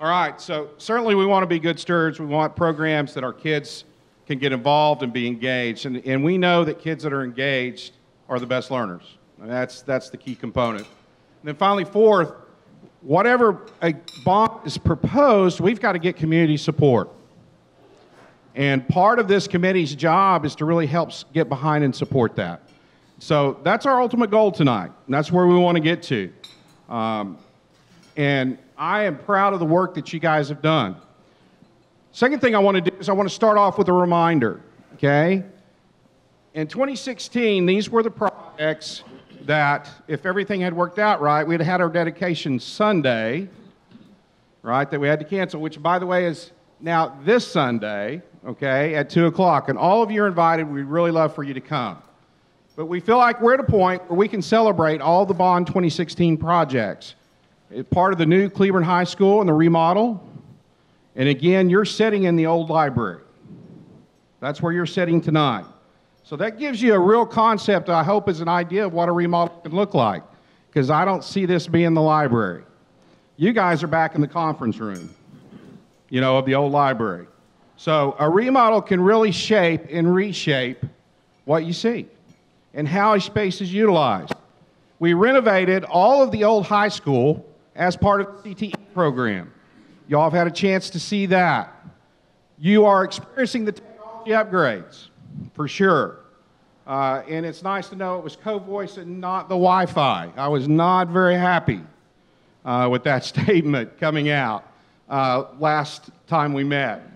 All right, so certainly we want to be good stewards. We want programs that our kids can get involved and be engaged. And, and we know that kids that are engaged are the best learners. And that's, that's the key component. And then finally, fourth, whatever a bond is proposed, we've got to get community support. And part of this committee's job is to really help get behind and support that. So that's our ultimate goal tonight. And that's where we want to get to. Um, and I am proud of the work that you guys have done. Second thing I want to do is I want to start off with a reminder, okay? In 2016, these were the projects that, if everything had worked out right, we'd had our dedication Sunday, right, that we had to cancel, which, by the way, is now this Sunday, okay, at 2 o'clock. And all of you are invited. We'd really love for you to come. But we feel like we're at a point where we can celebrate all the Bond 2016 projects. It's part of the new Cleburne High School and the remodel. And again, you're sitting in the old library. That's where you're sitting tonight. So that gives you a real concept, I hope, is an idea of what a remodel can look like. Because I don't see this being the library. You guys are back in the conference room, you know, of the old library. So a remodel can really shape and reshape what you see and how a space is utilized. We renovated all of the old high school as part of the CTE program. Y'all have had a chance to see that. You are experiencing the technology upgrades for sure. Uh, and it's nice to know it was co-voice and not the Wi-Fi. I was not very happy uh, with that statement coming out uh, last time we met.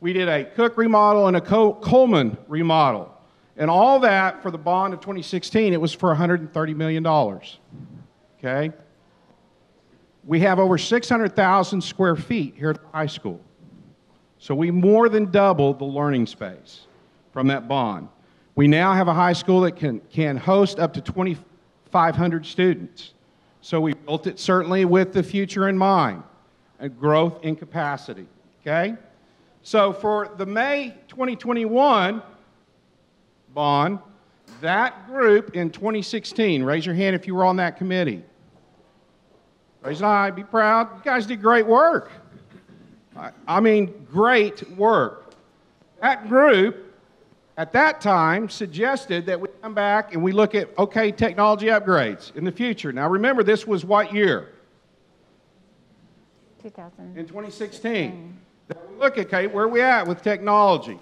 We did a Cook remodel and a Coleman remodel. And all that for the bond of 2016, it was for $130 million. Okay? We have over 600,000 square feet here at the high school. So we more than doubled the learning space from that bond. We now have a high school that can, can host up to 2,500 students. So we built it certainly with the future in mind and growth in capacity. Okay? So for the May 2021 bond, that group in 2016, raise your hand if you were on that committee. Raise an eye, be proud. You guys did great work. I mean, great work. That group at that time suggested that we come back and we look at, okay, technology upgrades in the future. Now remember, this was what year? 2000. In 2016. That we look at, okay, where are we at with technology?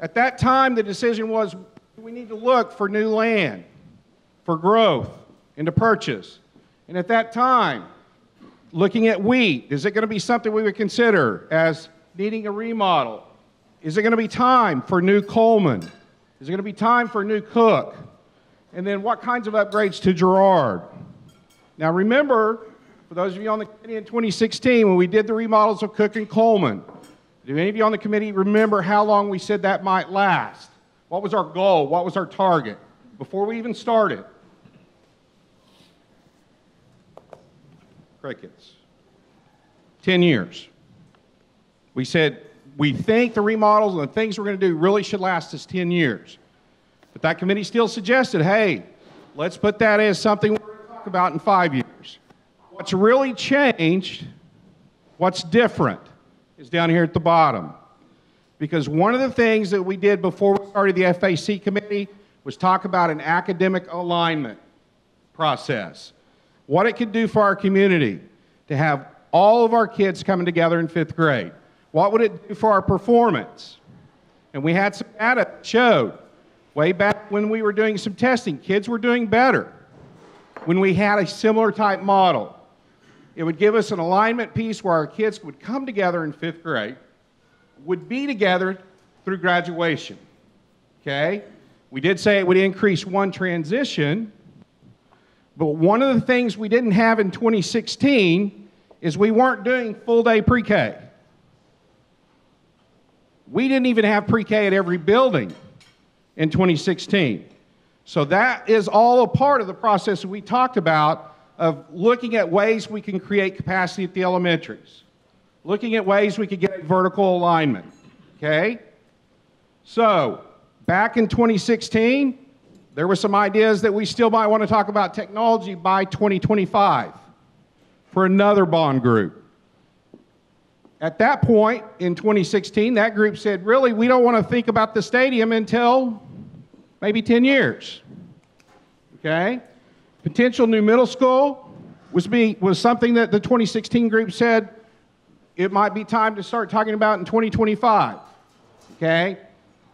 At that time, the decision was we need to look for new land, for growth, and to purchase. And at that time, looking at wheat, is it going to be something we would consider as needing a remodel? Is it going to be time for new Coleman? Is it going to be time for a new Cook? And then what kinds of upgrades to Gerard? Now remember, for those of you on the committee in 2016, when we did the remodels of Cook and Coleman, do any of you on the committee remember how long we said that might last? What was our goal? What was our target before we even started? Crickets. 10 years. We said we think the remodels and the things we're going to do really should last us 10 years. But that committee still suggested, hey, let's put that as something we're going to talk about in five years. What's really changed, what's different, is down here at the bottom. Because one of the things that we did before we started the FAC committee was talk about an academic alignment process. What it could do for our community to have all of our kids coming together in fifth grade. What would it do for our performance? And we had some data that showed way back when we were doing some testing, kids were doing better when we had a similar type model. It would give us an alignment piece where our kids would come together in fifth grade, would be together through graduation. Okay? We did say it would increase one transition, but one of the things we didn't have in 2016 is we weren't doing full day pre K. We didn't even have pre K at every building in 2016. So that is all a part of the process that we talked about of looking at ways we can create capacity at the elementaries, looking at ways we could get vertical alignment. Okay? So, back in 2016, there were some ideas that we still might want to talk about technology by 2025 for another bond group. At that point in 2016, that group said, really, we don't want to think about the stadium until maybe 10 years. Okay? Potential new middle school was, was something that the 2016 group said it might be time to start talking about in 2025. Okay?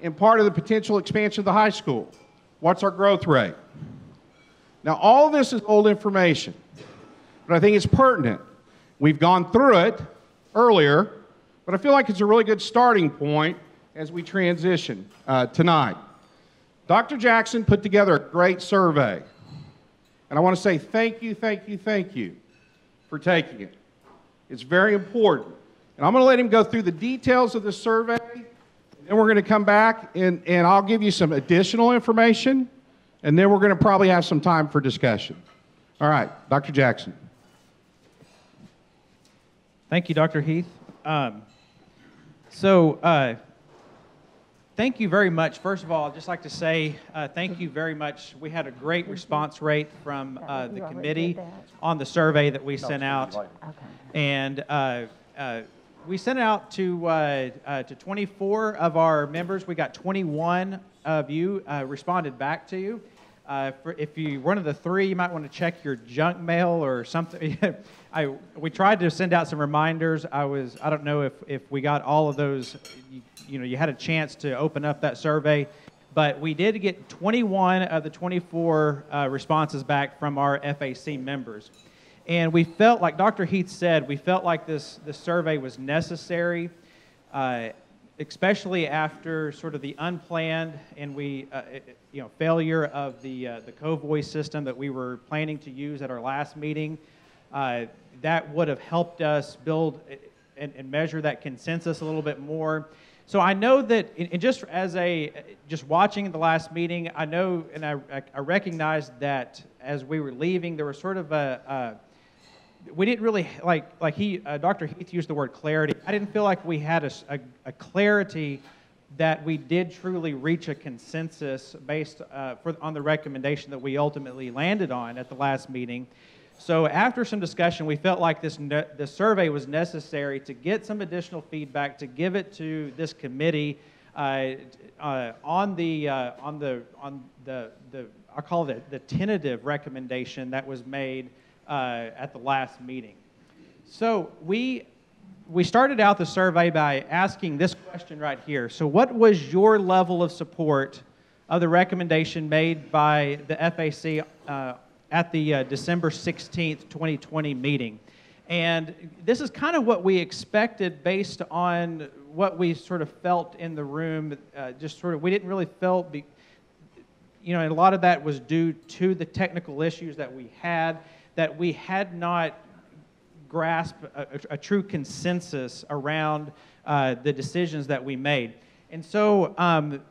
And part of the potential expansion of the high school. What's our growth rate? Now, all this is old information, but I think it's pertinent. We've gone through it earlier, but I feel like it's a really good starting point as we transition uh, tonight. Dr. Jackson put together a great survey, and I want to say thank you, thank you, thank you for taking it. It's very important. And I'm going to let him go through the details of the survey, and we're going to come back and, and I'll give you some additional information, and then we're going to probably have some time for discussion. All right, Dr. Jackson. Thank you, Dr. Heath. Um, so, uh, thank you very much. First of all, I'd just like to say uh, thank you very much. We had a great response rate from uh, the committee on the survey that we sent out. And uh, uh, we sent it out to, uh, uh, to 24 of our members. We got 21 of you uh, responded back to you. Uh, for, if you one of the three, you might want to check your junk mail or something. I, we tried to send out some reminders. I was I don't know if, if we got all of those. You, you know, you had a chance to open up that survey, but we did get 21 of the 24 uh, responses back from our FAC members. And we felt, like Dr. Heath said, we felt like this, this survey was necessary, uh, especially after sort of the unplanned and we, uh, you know, failure of the, uh, the co-voice system that we were planning to use at our last meeting. Uh, that would have helped us build and, and, measure that consensus a little bit more. So I know that, and just as a, just watching the last meeting, I know and I, I recognized that as we were leaving, there was sort of a, a we didn't really like like he uh, Dr. Heath used the word clarity. I didn't feel like we had a, a, a clarity that we did truly reach a consensus based uh, for, on the recommendation that we ultimately landed on at the last meeting. So after some discussion, we felt like this, ne- survey was necessary to get some additional feedback, to give it to this committee uh, uh, on the, uh, on the, on the, the, I call it the tentative recommendation that was made uh, at the last meeting. So we, we started out the survey by asking this question right here. So what was your level of support of the recommendation made by the FAC uh, at the uh, December 16th, 2020 meeting. And this is kind of what we expected based on what we sort of felt in the room. Uh, just sort of, we didn't really feel, be, you know, and a lot of that was due to the technical issues that we had, that we had not grasped a, a, a true consensus around uh, the decisions that we made. And so um,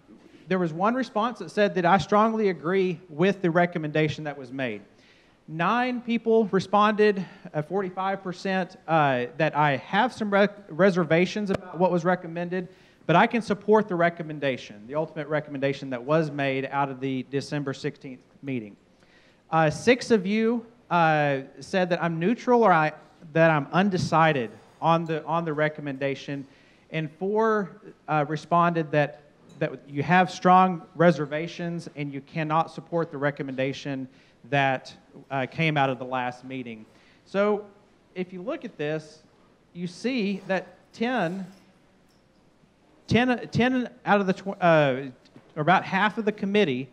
there was one response that said that I strongly agree with the recommendation that was made. Nine people responded, uh, 45%, uh, that I have some re- reservations about what was recommended, but I can support the recommendation, the ultimate recommendation that was made out of the December 16th meeting. Uh, six of you uh, said that I'm neutral or I, that I'm undecided on the, on the recommendation, and four uh, responded that that you have strong reservations and you cannot support the recommendation that uh, came out of the last meeting. So if you look at this, you see that 10, 10, 10 out of the, uh, about half of the committee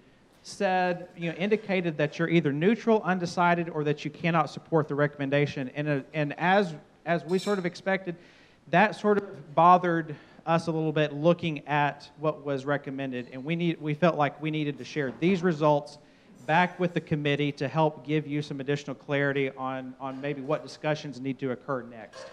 said, you know, indicated that you're either neutral, undecided, or that you cannot support the recommendation. And, uh, and as, as we sort of expected, that sort of bothered us a little bit looking at what was recommended, and we, need, we felt like we needed to share these results back with the committee to help give you some additional clarity on, on maybe what discussions need to occur next.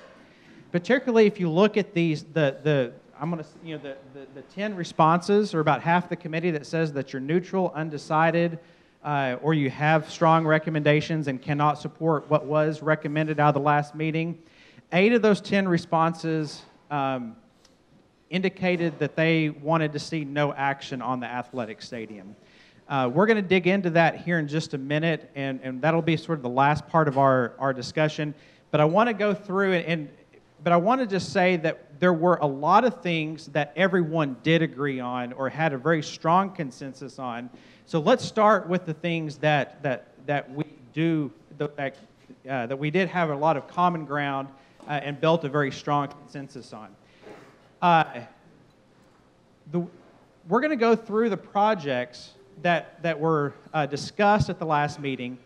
Particularly if you look at these, the, the I'm going to, you know, the, the, the 10 responses, are about half the committee that says that you're neutral, undecided, uh, or you have strong recommendations and cannot support what was recommended out of the last meeting. Eight of those 10 responses um, indicated that they wanted to see no action on the athletic stadium. Uh, we're going to dig into that here in just a minute, and, and that'll be sort of the last part of our, our discussion. But I want to go through and, and but I want to just say that there were a lot of things that everyone did agree on or had a very strong consensus on. So let's start with the things that, that, that we do, that, uh, that we did have a lot of common ground uh, and built a very strong consensus on. Uh, the, we're going to go through the projects that, that were uh, discussed at the last meeting.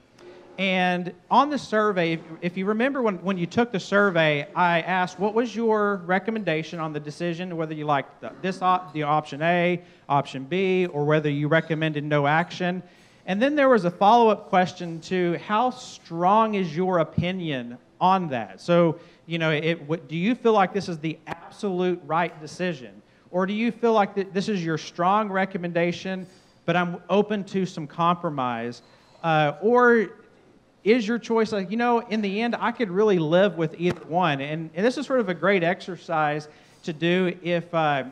And on the survey, if, you remember when, when you took the survey, I asked what was your recommendation on the decision, whether you liked the, this op, the option A, option B, or whether you recommended no action. And then there was a follow up question to how strong is your opinion on that? So, you know, it, what, do you feel like this is the absolute right decision? Or do you feel like this is your strong recommendation, but I'm open to some compromise? Uh, or is your choice like, you know, in the end, I could really live with either one? And, and this is sort of a great exercise to do if uh,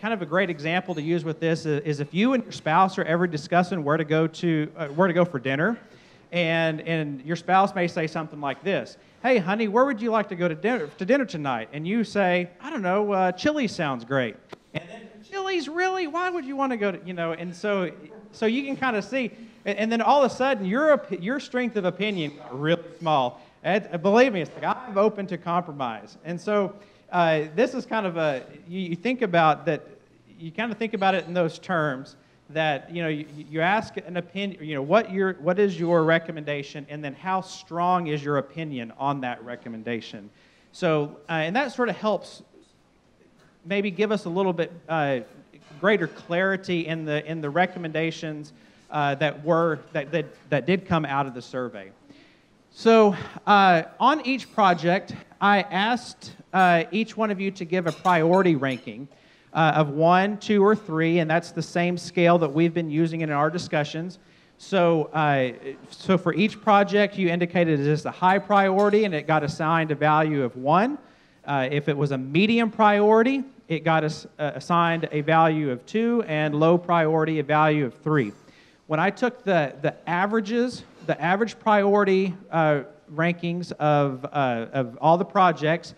kind of a great example to use with this is, is, if you and your spouse are ever discussing where to go to uh, where to go for dinner and and your spouse may say something like this hey honey where would you like to go to dinner to dinner tonight and you say i don't know uh, chili sounds great and then Chili's really? Why would you want to go to, you know? And so, so you can kind of see, and, then all of a sudden, your, your strength of opinion got really small. And believe me, it's like I'm open to compromise. And so uh, this is kind of a, you, you think about that, you kind of think about it in those terms that you know you, you, ask an opinion you know what your what is your recommendation and then how strong is your opinion on that recommendation so uh, and that sort of helps maybe give us a little bit uh, greater clarity in the, in the recommendations uh, that, were, that, that, that did come out of the survey. So, uh, on each project, I asked uh, each one of you to give a priority ranking uh, of one, two, or three, and that's the same scale that we've been using in our discussions. So, uh, so for each project, you indicated it is a high priority and it got assigned a value of one. Uh, if it was a medium priority, it got us, uh, assigned a value of two, and low priority, a value of three. When I took the, the averages, the average priority uh, rankings of, uh, of all the projects,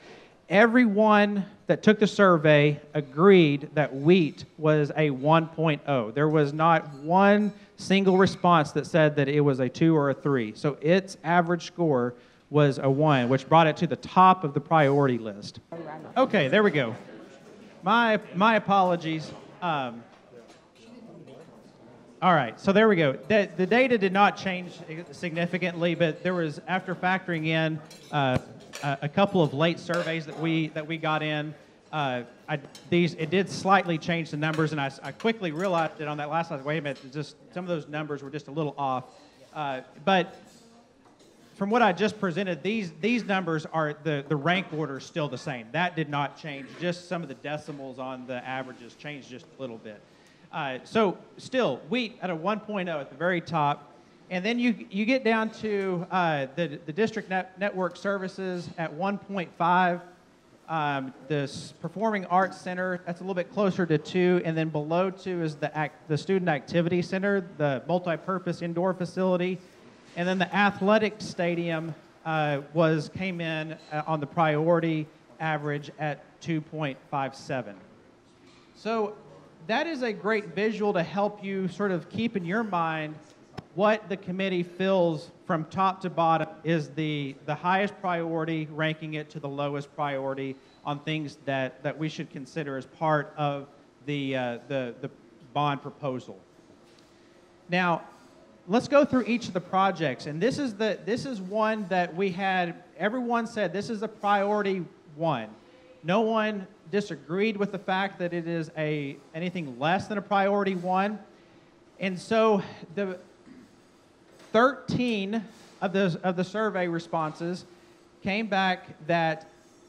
everyone that took the survey agreed that wheat was a 1.0. There was not one single response that said that it was a two or a three. So its average score was a one, which brought it to the top of the priority list. Okay, there we go. My, my apologies. Um, all right, so there we go. The, the, data did not change significantly, but there was, after factoring in uh, a, couple of late surveys that we, that we got in, uh, I, these, it did slightly change the numbers, and I, I quickly realized it on that last slide. Wait a minute, just some of those numbers were just a little off. Uh, but from what I just presented, these, these numbers are the, the rank order is still the same. That did not change. Just some of the decimals on the averages changed just a little bit. Uh, so still, wheat at a 1.0 at the very top. And then you, you get down to uh, the, the district net, network services at 1.5. Um, the Performing Arts Center, that's a little bit closer to two. And then below two is the, act, the Student Activity Center, the multi-purpose indoor facility and then the athletic stadium uh, was came in uh, on the priority average at 2.57. So that is a great visual to help you sort of keep in your mind what the committee feels from top to bottom is the, the highest priority, ranking it to the lowest priority on things that, that we should consider as part of the, uh, the, the bond proposal. Now, let's go through each of the projects. And this is, the, this is one that we had, everyone said this is a priority one. No one disagreed with the fact that it is a, anything less than a priority one. And so the 13 of the, of the survey responses came back that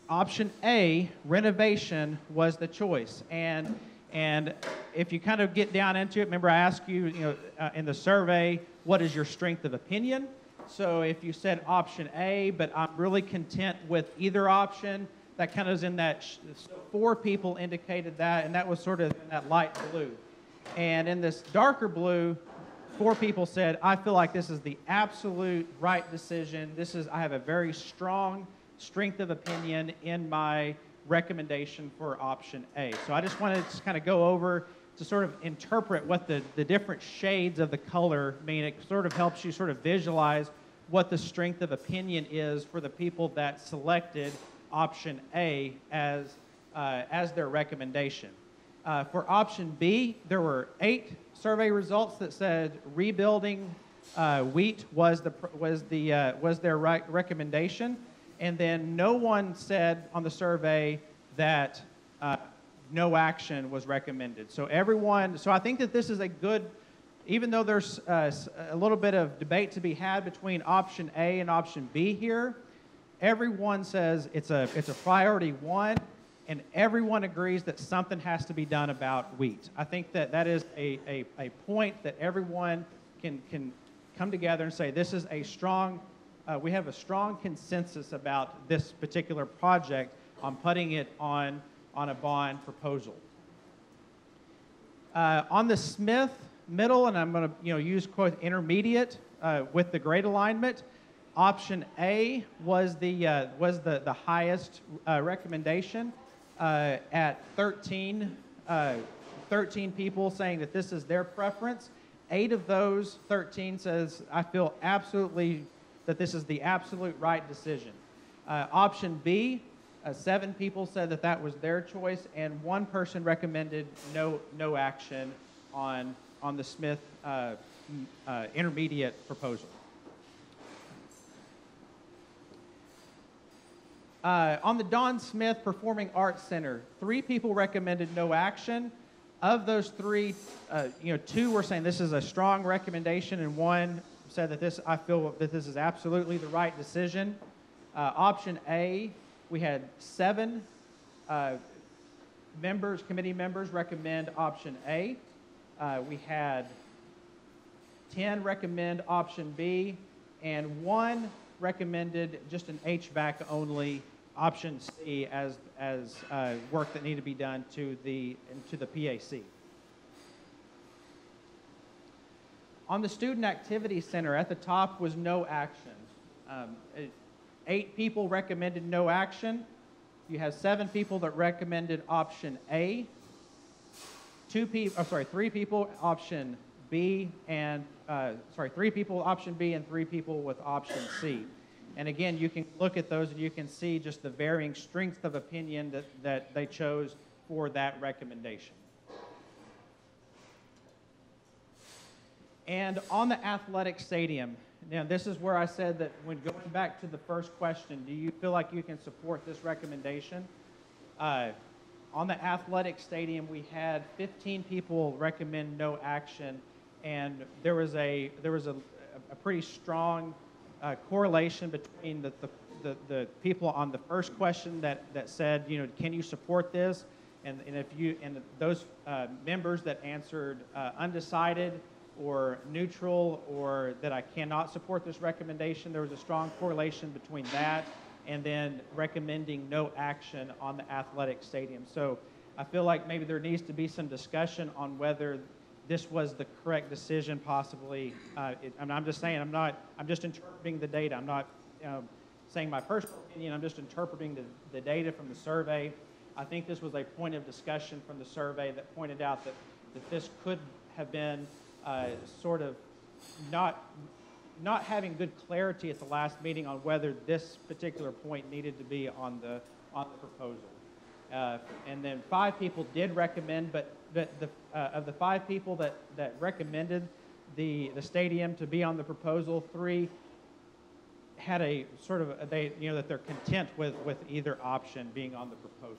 option A, renovation, was the choice. And and if you kind of get down into it, remember I asked you, you know, uh, in the survey, what is your strength of opinion? So if you said option A, but I'm really content with either option, that kind of is in that. Four people indicated that, and that was sort of in that light blue. And in this darker blue, four people said, I feel like this is the absolute right decision. This is, I have a very strong strength of opinion in my recommendation for option A. So I just wanted to kind of go over to sort of interpret what the, the different shades of the color mean. It sort of helps you sort of visualize what the strength of opinion is for the people that selected option A as, uh, as their recommendation. Uh, for option B, there were eight survey results that said rebuilding uh, wheat was the was the uh, was their right recommendation, and then no one said on the survey that uh, no action was recommended. So everyone, so I think that this is a good, even though there's uh, a little bit of debate to be had between option A and option B here, everyone says it's a it's a priority one and everyone agrees that something has to be done about wheat. I think that that is a, a, a point that everyone can, can come together and say this is a strong, uh, we have a strong consensus about this particular project on putting it on, on a bond proposal. Uh, on the Smith middle, and I'm going to you know, use quote intermediate uh, with the grade alignment, option A was the, uh, was the, the highest uh, recommendation uh, at 13, uh, 13 people saying that this is their preference. Eight of those 13 says, I feel absolutely that this is the absolute right decision. Uh, option B, uh, seven people said that that was their choice, and one person recommended no, no action on, on the Smith intermediate proposal. Uh, on the Don Smith Performing Arts Center, three people recommended no action. Of those three, uh, you know, two were saying this is a strong recommendation, and one said that this, I feel that this is absolutely the right decision. Uh, option A, we had seven uh, members, committee members recommend option A. Uh, we had 10 recommend option B, and one recommended just an HVAC only option C as, as uh, work that needed to be done to the, to the PAC. On the Student Activity Center, at the top was no action. Um, eight people recommended no action. You have seven people that recommended option A. Two people, oh, sorry, three people option B, and uh, sorry, three people option B, and three people with option C. And again, you can look at those and you can see just the varying strength of opinion that, that they chose for that recommendation. And on the athletic stadium, now this is where I said that when going back to the first question, do you feel like you can support this recommendation? Uh, on the athletic stadium, we had 15 people recommend no action, and there was a there was a, a pretty strong uh, correlation between the, the, the, the, people on the first question that, that said, you know, can you support this? And, and if you and those uh, members that answered uh, undecided or neutral or that I cannot support this recommendation, there was a strong correlation between that and then recommending no action on the athletic stadium. So I feel like maybe there needs to be some discussion on whether this was the correct decision possibly. Uh, it, I'm just saying, I'm not, I'm just interpreting the data. I'm not know, saying my personal opinion. I'm just interpreting the, the data from the survey. I think this was a point of discussion from the survey that pointed out that, that this could have been uh, sort of not, not having good clarity at the last meeting on whether this particular point needed to be on the, on the proposal. Uh, and then five people did recommend, but the, the, uh, of the five people that, that recommended the, the stadium to be on the proposal, three had a sort of, a, they, you know, that they're content with, with either option being on the proposal.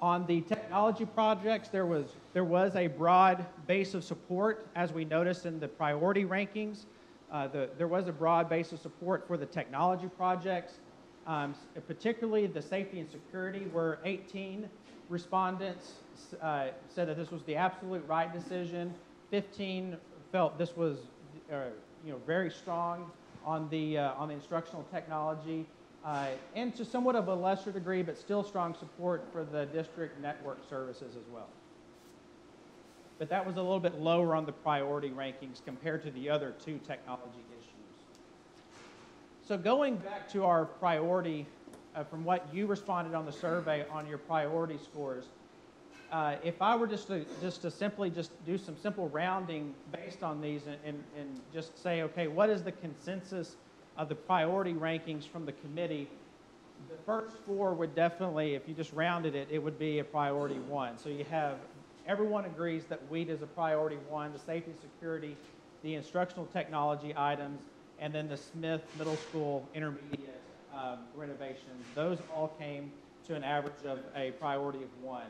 On the technology projects, there was, there was a broad base of support, as we noticed in the priority rankings. Uh, the, there was a broad base of support for the technology projects, um, particularly the safety and security, where 18 respondents uh, said that this was the absolute right decision. 15 felt this was, uh, you know, very strong on the uh, on the instructional technology, uh, and to somewhat of a lesser degree, but still strong support for the district network services as well. But that was a little bit lower on the priority rankings compared to the other two technology issues. So going back to our priority, uh, from what you responded on the survey on your priority scores, uh, if I were just to, just to simply just do some simple rounding based on these and, and, and just say, okay, what is the consensus of the priority rankings from the committee? The first four would definitely, if you just rounded it, it would be a priority one. So you have, everyone agrees that WHEAT is a priority one, the safety, and security, the instructional technology items, and then the Smith Middle School intermediate um, renovations. Those all came to an average of a priority of one.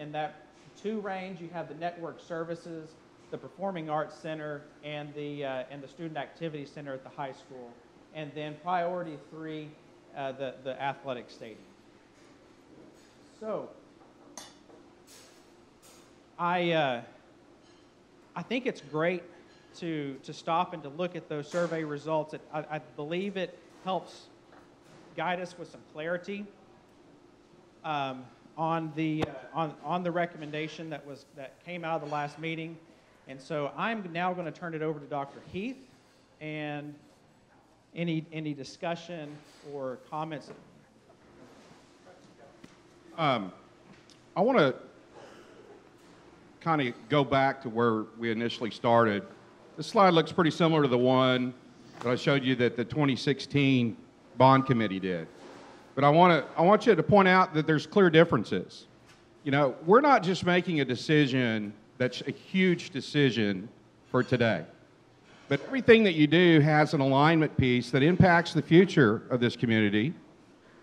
In that two range, you have the network services, the Performing Arts Center, and the, uh, and the Student Activity Center at the high school. And then priority three, uh, the, the athletic stadium. So, I, uh, I think it's great to, to stop and to look at those survey results. It, I, I believe it helps guide us with some clarity um, on, the, uh, on, on the recommendation that, was, that came out of the last meeting. And so I'm now going to turn it over to Dr. Heath and any, any discussion or comments. Um, I want to kind of go back to where we initially started. This slide looks pretty similar to the one that I showed you that the 2016 bond committee did. But I want to I want you to point out that there's clear differences. You know, we're not just making a decision that's a huge decision for today. But everything that you do has an alignment piece that impacts the future of this community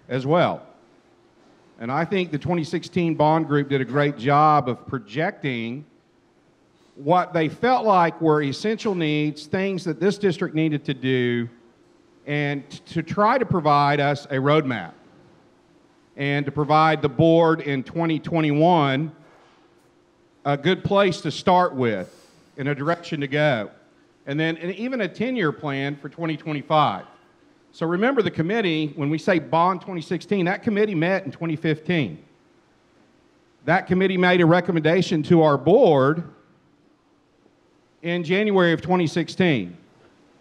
as well. And I think the 2016 Bond Group did a great job of projecting what they felt like were essential needs, things that this district needed to do, and to try to provide us a roadmap. And to provide the board in 2021 a good place to start with and a direction to go. And then and even a 10 year plan for 2025. So remember the committee, when we say bond 2016, that committee met in 2015. That committee made a recommendation to our board in January of 2016.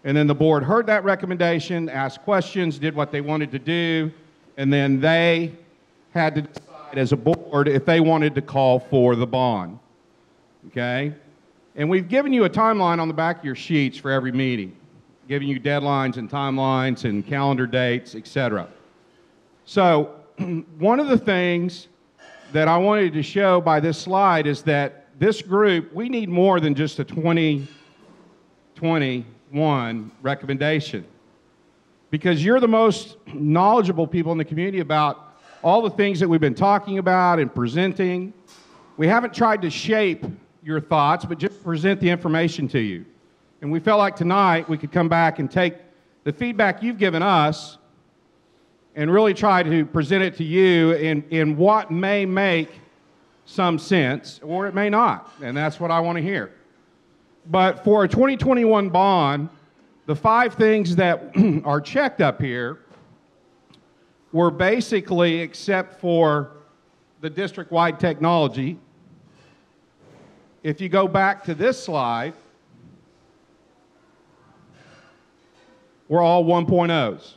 And then the board heard that recommendation, asked questions, did what they wanted to do, and then they had to decide as a board if they wanted to call for the bond. Okay? And we've given you a timeline on the back of your sheets for every meeting, giving you deadlines and timelines and calendar dates, etc. So, one of the things that I wanted to show by this slide is that this group, we need more than just a 2021 recommendation. Because you're the most knowledgeable people in the community about all the things that we've been talking about and presenting. We haven't tried to shape your thoughts, but just present the information to you. And we felt like tonight we could come back and take the feedback you've given us and really try to present it to you in, in what may make some sense, or it may not. And that's what I want to hear. But for a 2021 bond, the five things that are checked up here were basically, except for the district wide technology. If you go back to this slide, we're all 1.0s.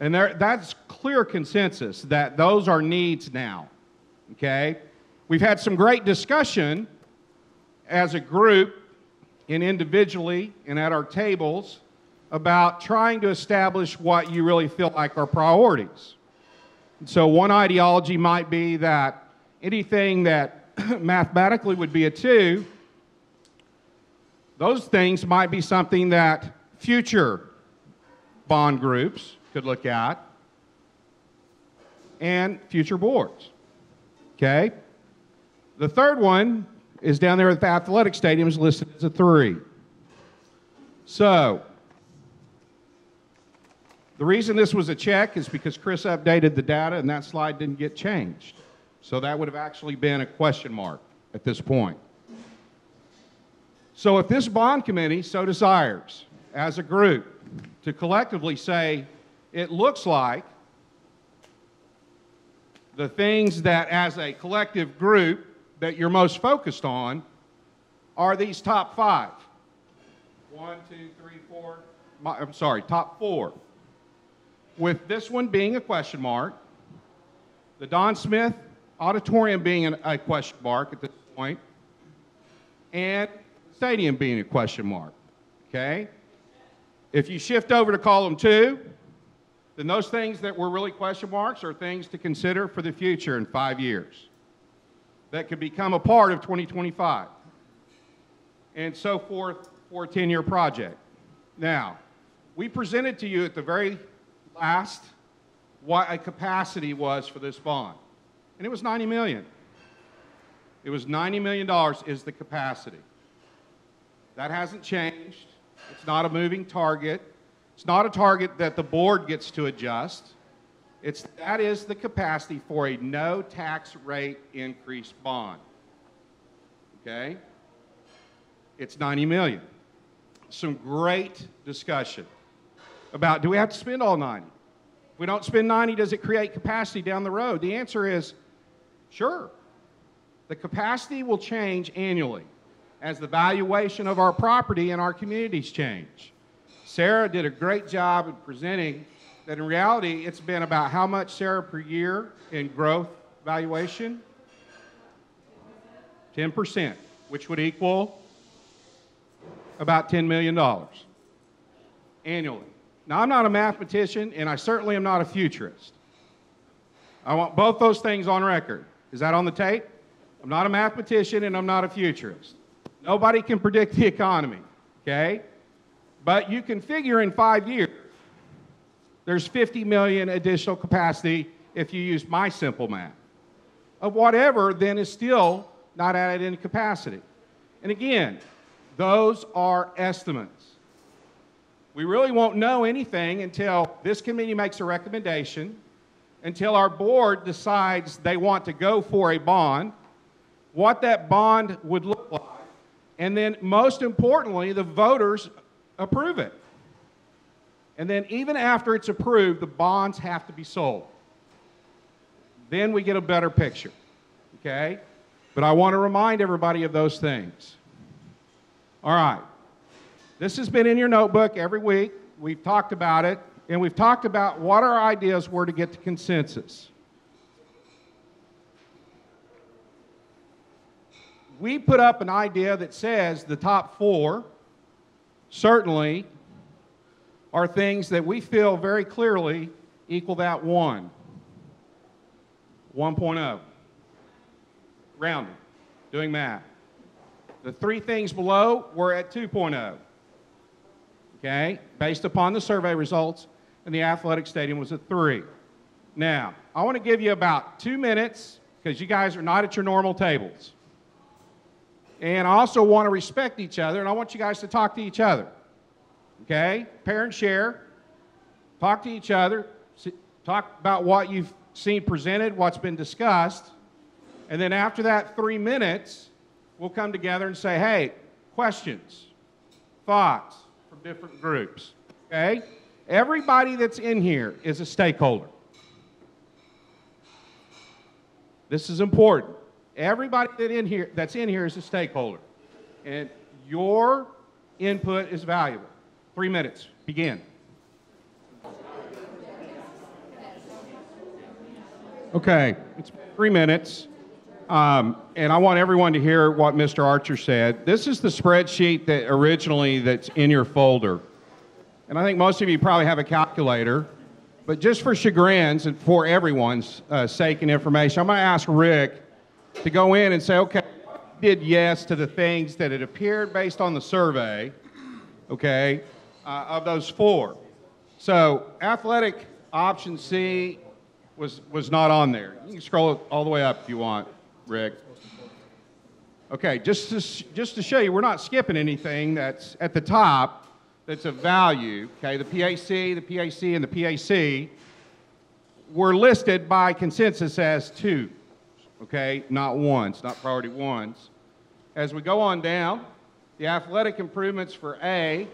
And there, that's clear consensus that those are needs now okay? We've had some great discussion as a group and individually and at our tables about trying to establish what you really feel like are priorities. So, one ideology might be that anything that mathematically would be a two, those things might be something that future bond groups could look at and future boards. Okay? The third one is down there at the athletic stadium is listed as a three. So, the reason this was a check is because Chris updated the data and that slide didn't get changed. So that would have actually been a question mark at this point. So if this bond committee so desires, as a group, to collectively say, it looks like the things that, as a collective group, that you're most focused on are these top five. One, two, three, four, my, I'm sorry, top four. With this one being a question mark, the Don Smith Auditorium being an, a question mark at this point, and the stadium being a question mark. Okay? If you shift over to column two, then those things that were really question marks are things to consider for the future in five years that could become a part of 2025 and so forth for a 10 year project. Now, we presented to you at the very last what a capacity was for this bond, and it was 90 million. It was 90 million dollars is the capacity. That hasn't changed. It's not a moving target. It's not a target that the board gets to adjust. It's, that is the capacity for a no tax rate increase bond. Okay? It's 90 million. Some great discussion about do we have to spend all 90? If we don't spend 90, does it create capacity down the road? The answer is sure. The capacity will change annually as the valuation of our property and our communities change. Sarah did a great job in presenting that in reality it's been about how much, Sarah, per year in growth valuation? 10%, which would equal about $10 million annually. Now, I'm not a mathematician, and I certainly am not a futurist. I want both those things on record. Is that on the tape? I'm not a mathematician, and I'm not a futurist. Nobody can predict the economy, okay? But you can figure in five years, there's 50 million additional capacity if you use my simple math. Of whatever, then is still not added in capacity. And again, those are estimates. We really won't know anything until this committee makes a recommendation, until our board decides they want to go for a bond, what that bond would look like, and then most importantly, the voters approve it. And then, even after it's approved, the bonds have to be sold. Then we get a better picture. Okay? But I want to remind everybody of those things. All right. This has been in your notebook every week. We've talked about it, and we've talked about what our ideas were to get to consensus. We put up an idea that says the top four certainly are things that we feel very clearly equal that one. 1.0. Rounding, doing math. The three things below were at 2.0. Okay, based upon the survey results, and the athletic stadium was at 3. Now, I want to give you about two minutes because you guys are not at your normal tables. And I also want to respect each other, and I want you guys to talk to each other. Okay? Parent share. Talk to each other. Talk about what you've seen presented, what's been discussed. And then after that three minutes, we'll come together and say, hey, questions, thoughts from different groups. Okay? Everybody that's in here is a stakeholder. This is important. Everybody that in here, that's in here is a stakeholder. And your input is valuable. Three minutes. Begin. Okay, it's three minutes. Um, and I want everyone to hear what Mr. Archer said. This is the spreadsheet that originally that's in your folder. And I think most of you probably have a calculator. But just for chagrins and for everyone's uh, sake and information, I'm going to ask Rick to go in and say, okay, did yes to the things that had appeared based on the survey, okay, uh, of those four. So athletic option C was, was not on there. You can scroll all the way up if you want, Rick. Okay, just to, just to show you, we're not skipping anything that's at the top that's of value. Okay, the PAC, the PAC, and the PAC were listed by consensus as two okay? Not ones, not priority ones. As we go on down, the athletic improvements for A,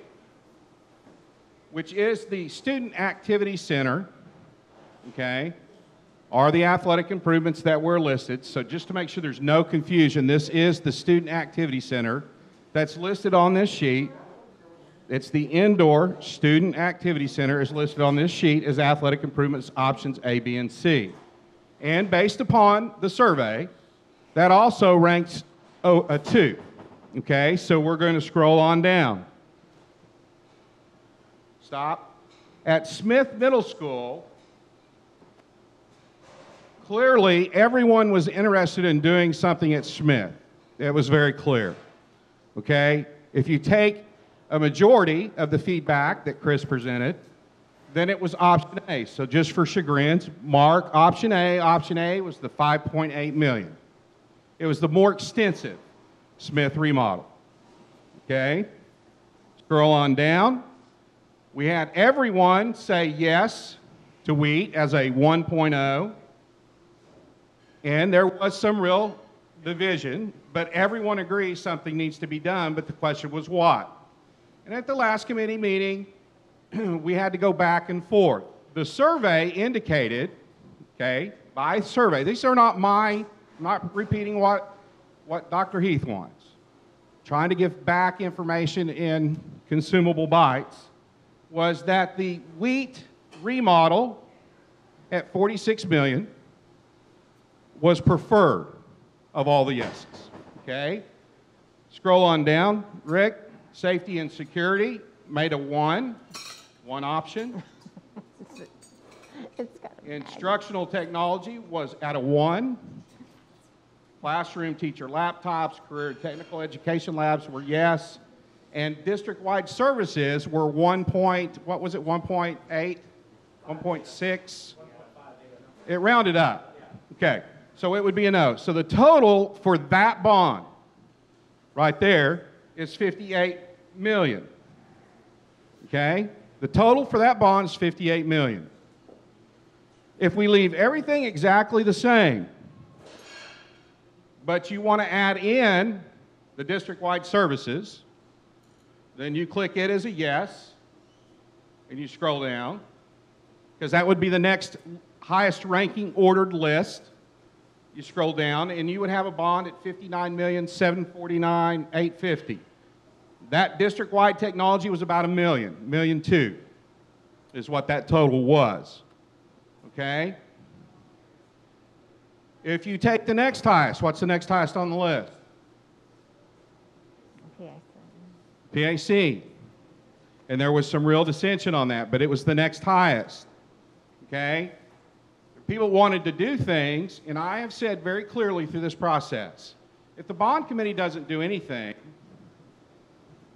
which is the Student Activity Center, okay, are the athletic improvements that were listed. So just to make sure there's no confusion, this is the Student Activity Center that's listed on this sheet. It's the indoor student activity center is listed on this sheet as athletic improvements options A, B, and C. And based upon the survey, that also ranks a two. Okay, so we're going to scroll on down. Stop. At Smith Middle School, clearly everyone was interested in doing something at Smith. It was very clear. Okay? If you take a majority of the feedback that Chris presented, then it was option A. So just for chagrins, mark option A. Option A was the 5.8 million. It was the more extensive Smith remodel. Okay? Scroll on down. We had everyone say yes to wheat as a 1.0. And there was some real division, but everyone agrees something needs to be done, but the question was what? And at the last committee meeting, we had to go back and forth. The survey indicated, okay, by survey, these are not my, not repeating what, what Dr. Heath wants, trying to give back information in consumable bites, was that the wheat remodel at 46 million was preferred of all the yeses. Okay? Scroll on down, Rick. Safety and security made a one, one option. It's got a Instructional technology was at a one. Classroom teacher laptops, career and technical education labs were yes. And district-wide services were one point, what was it, 1.8, 1.6? It rounded up. Okay, so it would be a no. So the total for that bond, right there, is 58 million. Okay? The total for that bond is 58 million. If we leave everything exactly the same, but you want to add in the district-wide services, then you click it as a yes, and you scroll down, because that would be the next highest ranking ordered list. You scroll down, and you would have a bond at 59,749,850. That district-wide technology was about a million, million two, is what that total was. Okay? If you take the next highest, what's the next highest on the list? PAC. And there was some real dissension on that, but it was the next highest. Okay? People wanted to do things, and I have said very clearly through this process if the bond committee doesn't do anything,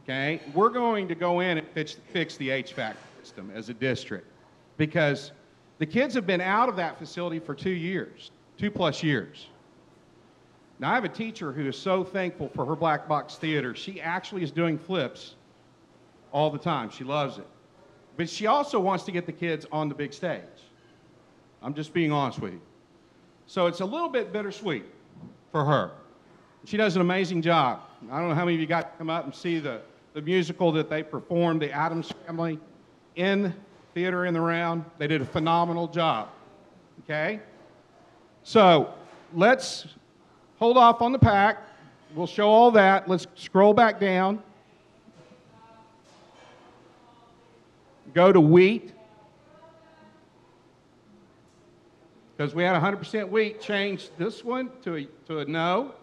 okay, we're going to go in and fix, fix the HVAC system as a district because the kids have been out of that facility for two years, two plus years. Now, I have a teacher who is so thankful for her black box theater. She actually is doing flips all the time. She loves it. But she also wants to get the kids on the big stage. I'm just being honest with you. So it's a little bit bittersweet for her. She does an amazing job. I don't know how many of you got to come up and see the, the musical that they performed, the Addams Family, in theater in the round. They did a phenomenal job. Okay? So let's hold off on the pack. We'll show all that. Let's scroll back down. Go to wheat. Because we had 100% wheat, change this one to a, to a no.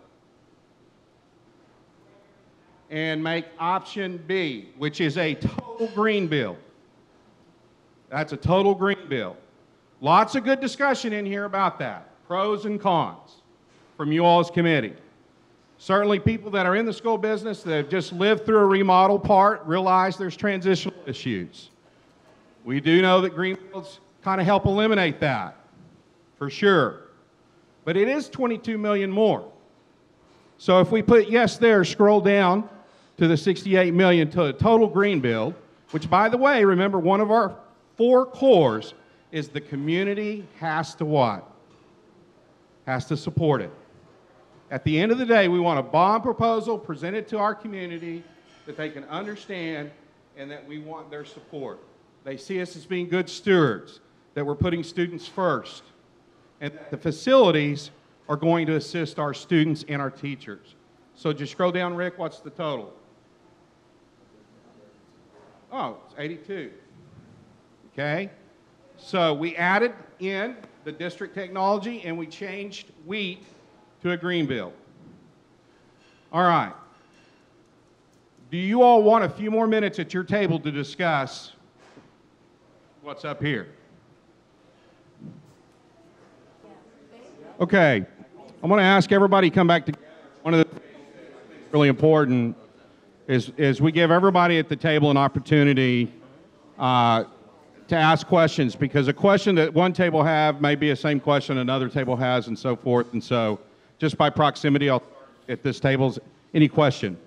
And make option B, which is a total green build. That's a total green build. Lots of good discussion in here about that, pros and cons from you all's committee. Certainly, people that are in the school business that have just lived through a remodel part realize there's transitional issues. We do know that greenfields kind of help eliminate that, for sure. But it is 22 million more. So if we put yes there, scroll down to the 68 million to total green build, which by the way, remember one of our four cores is the community has to what? Has to support it. At the end of the day, we want a bond proposal presented to our community that they can understand and that we want their support. They see us as being good stewards, that we're putting students first, and that the facilities are going to assist our students and our teachers. So just scroll down, Rick. What's the total? Oh, it's 82. Okay? So we added in the district technology and we changed wheat to a green build. All right. Do you all want a few more minutes at your table to discuss what's up here? Okay. I'm going to ask everybody to come back to one of the things that's really important is, is we give everybody at the table an opportunity uh, to ask questions because a question that one table have may be the same question another table has and so forth. And so just by proximity, I'll at this table. Any question?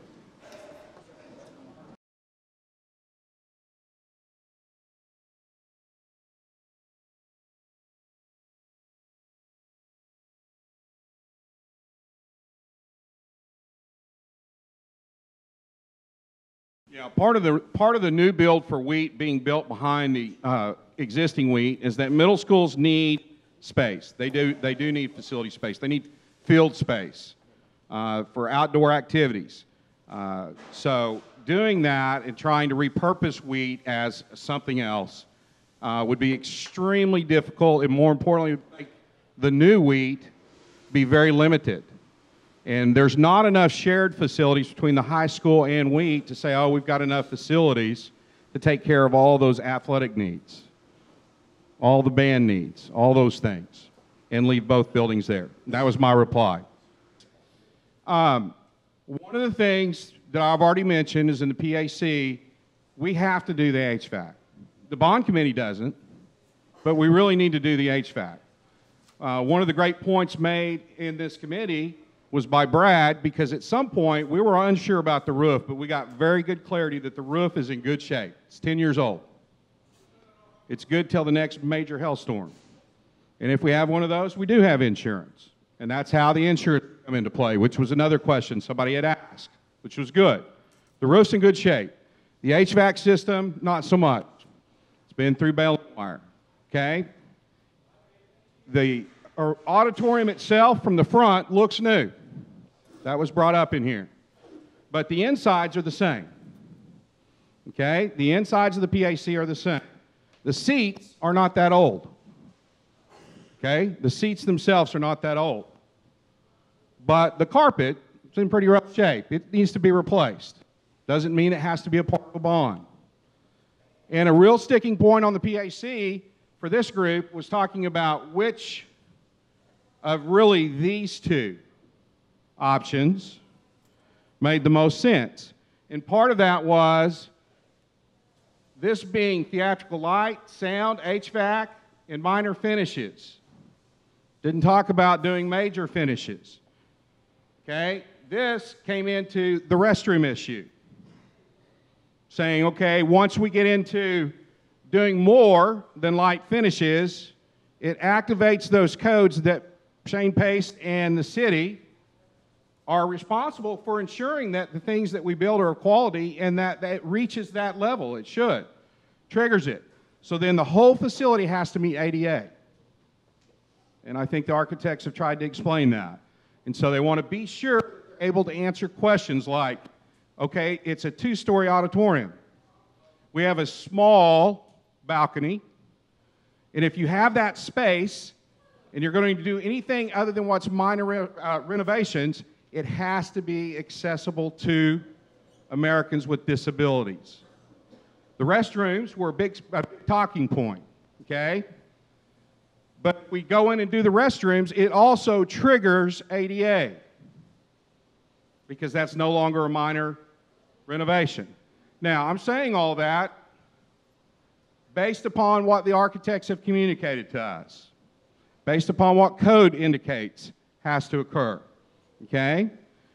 Yeah, part of the part of the new build for wheat being built behind the uh, existing wheat is that middle schools need space. They do they do need facility space. They need field space uh, for outdoor activities. Uh, so doing that and trying to repurpose wheat as something else uh, would be extremely difficult, and more importantly, the new wheat be very limited. And there's not enough shared facilities between the high school and wheat to say, oh, we've got enough facilities to take care of all those athletic needs, all the band needs, all those things, and leave both buildings there. That was my reply. Um, one of the things that I've already mentioned is in the PAC, we have to do the HVAC. The bond committee doesn't, but we really need to do the HVAC. Uh, one of the great points made in this committee was by Brad because at some point we were unsure about the roof, but we got very good clarity that the roof is in good shape. It's 10 years old. It's good till the next major hailstorm. And if we have one of those, we do have insurance. And that's how the insurance come into play, which was another question somebody had asked, which was good. The roof's in good shape. The HVAC system, not so much. It's been through baling wire. Okay? The auditorium itself from the front looks new. That was brought up in here. But the insides are the same. Okay? The insides of the PAC are the same. The seats are not that old. Okay? The seats themselves are not that old. But the carpet is in pretty rough shape. It needs to be replaced. Doesn't mean it has to be a part of a bond. And a real sticking point on the PAC for this group was talking about which of really these two options made the most sense. And part of that was this being theatrical light, sound, HVAC, and minor finishes. Didn't talk about doing major finishes. Okay? This came into the restroom issue. Saying, okay, once we get into doing more than light finishes, it activates those codes that Shane Pace and the city are responsible for ensuring that the things that we build are of quality and that, that it reaches that level. It should. Triggers it. So then the whole facility has to meet ADA. And I think the architects have tried to explain that. And so they want to be sure able to answer questions like, okay, it's a two-story auditorium. We have a small balcony. And if you have that space and you're going to do anything other than what's minor uh, renovations, it has to be accessible to Americans with disabilities. The restrooms were a big, a big talking point, okay? But we go in and do the restrooms, it also triggers ADA because that's no longer a minor renovation. Now, I'm saying all that based upon what the architects have communicated to us, based upon what code indicates has to occur okay?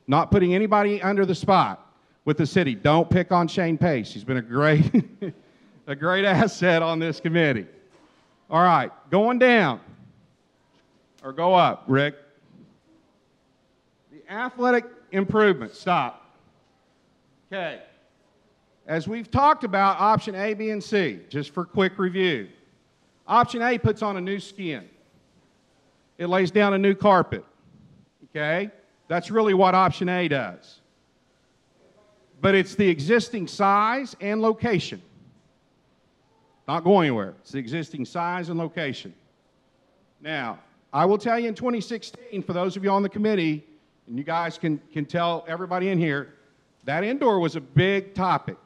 Not putting anybody under the spot with the city. Don't pick on Shane Pace. He's been a great, a great asset on this committee. All right, going down or go up, Rick. The athletic improvement. Stop. Okay. As we've talked about option A, B, and C, just for quick review. Option A puts on a new skin. It lays down a new carpet. Okay? That's really what option A does. But it's the existing size and location. Not going anywhere. It's the existing size and location. Now, I will tell you in 2016, for those of you on the committee, and you guys can, can tell everybody in here, that indoor was a big topic.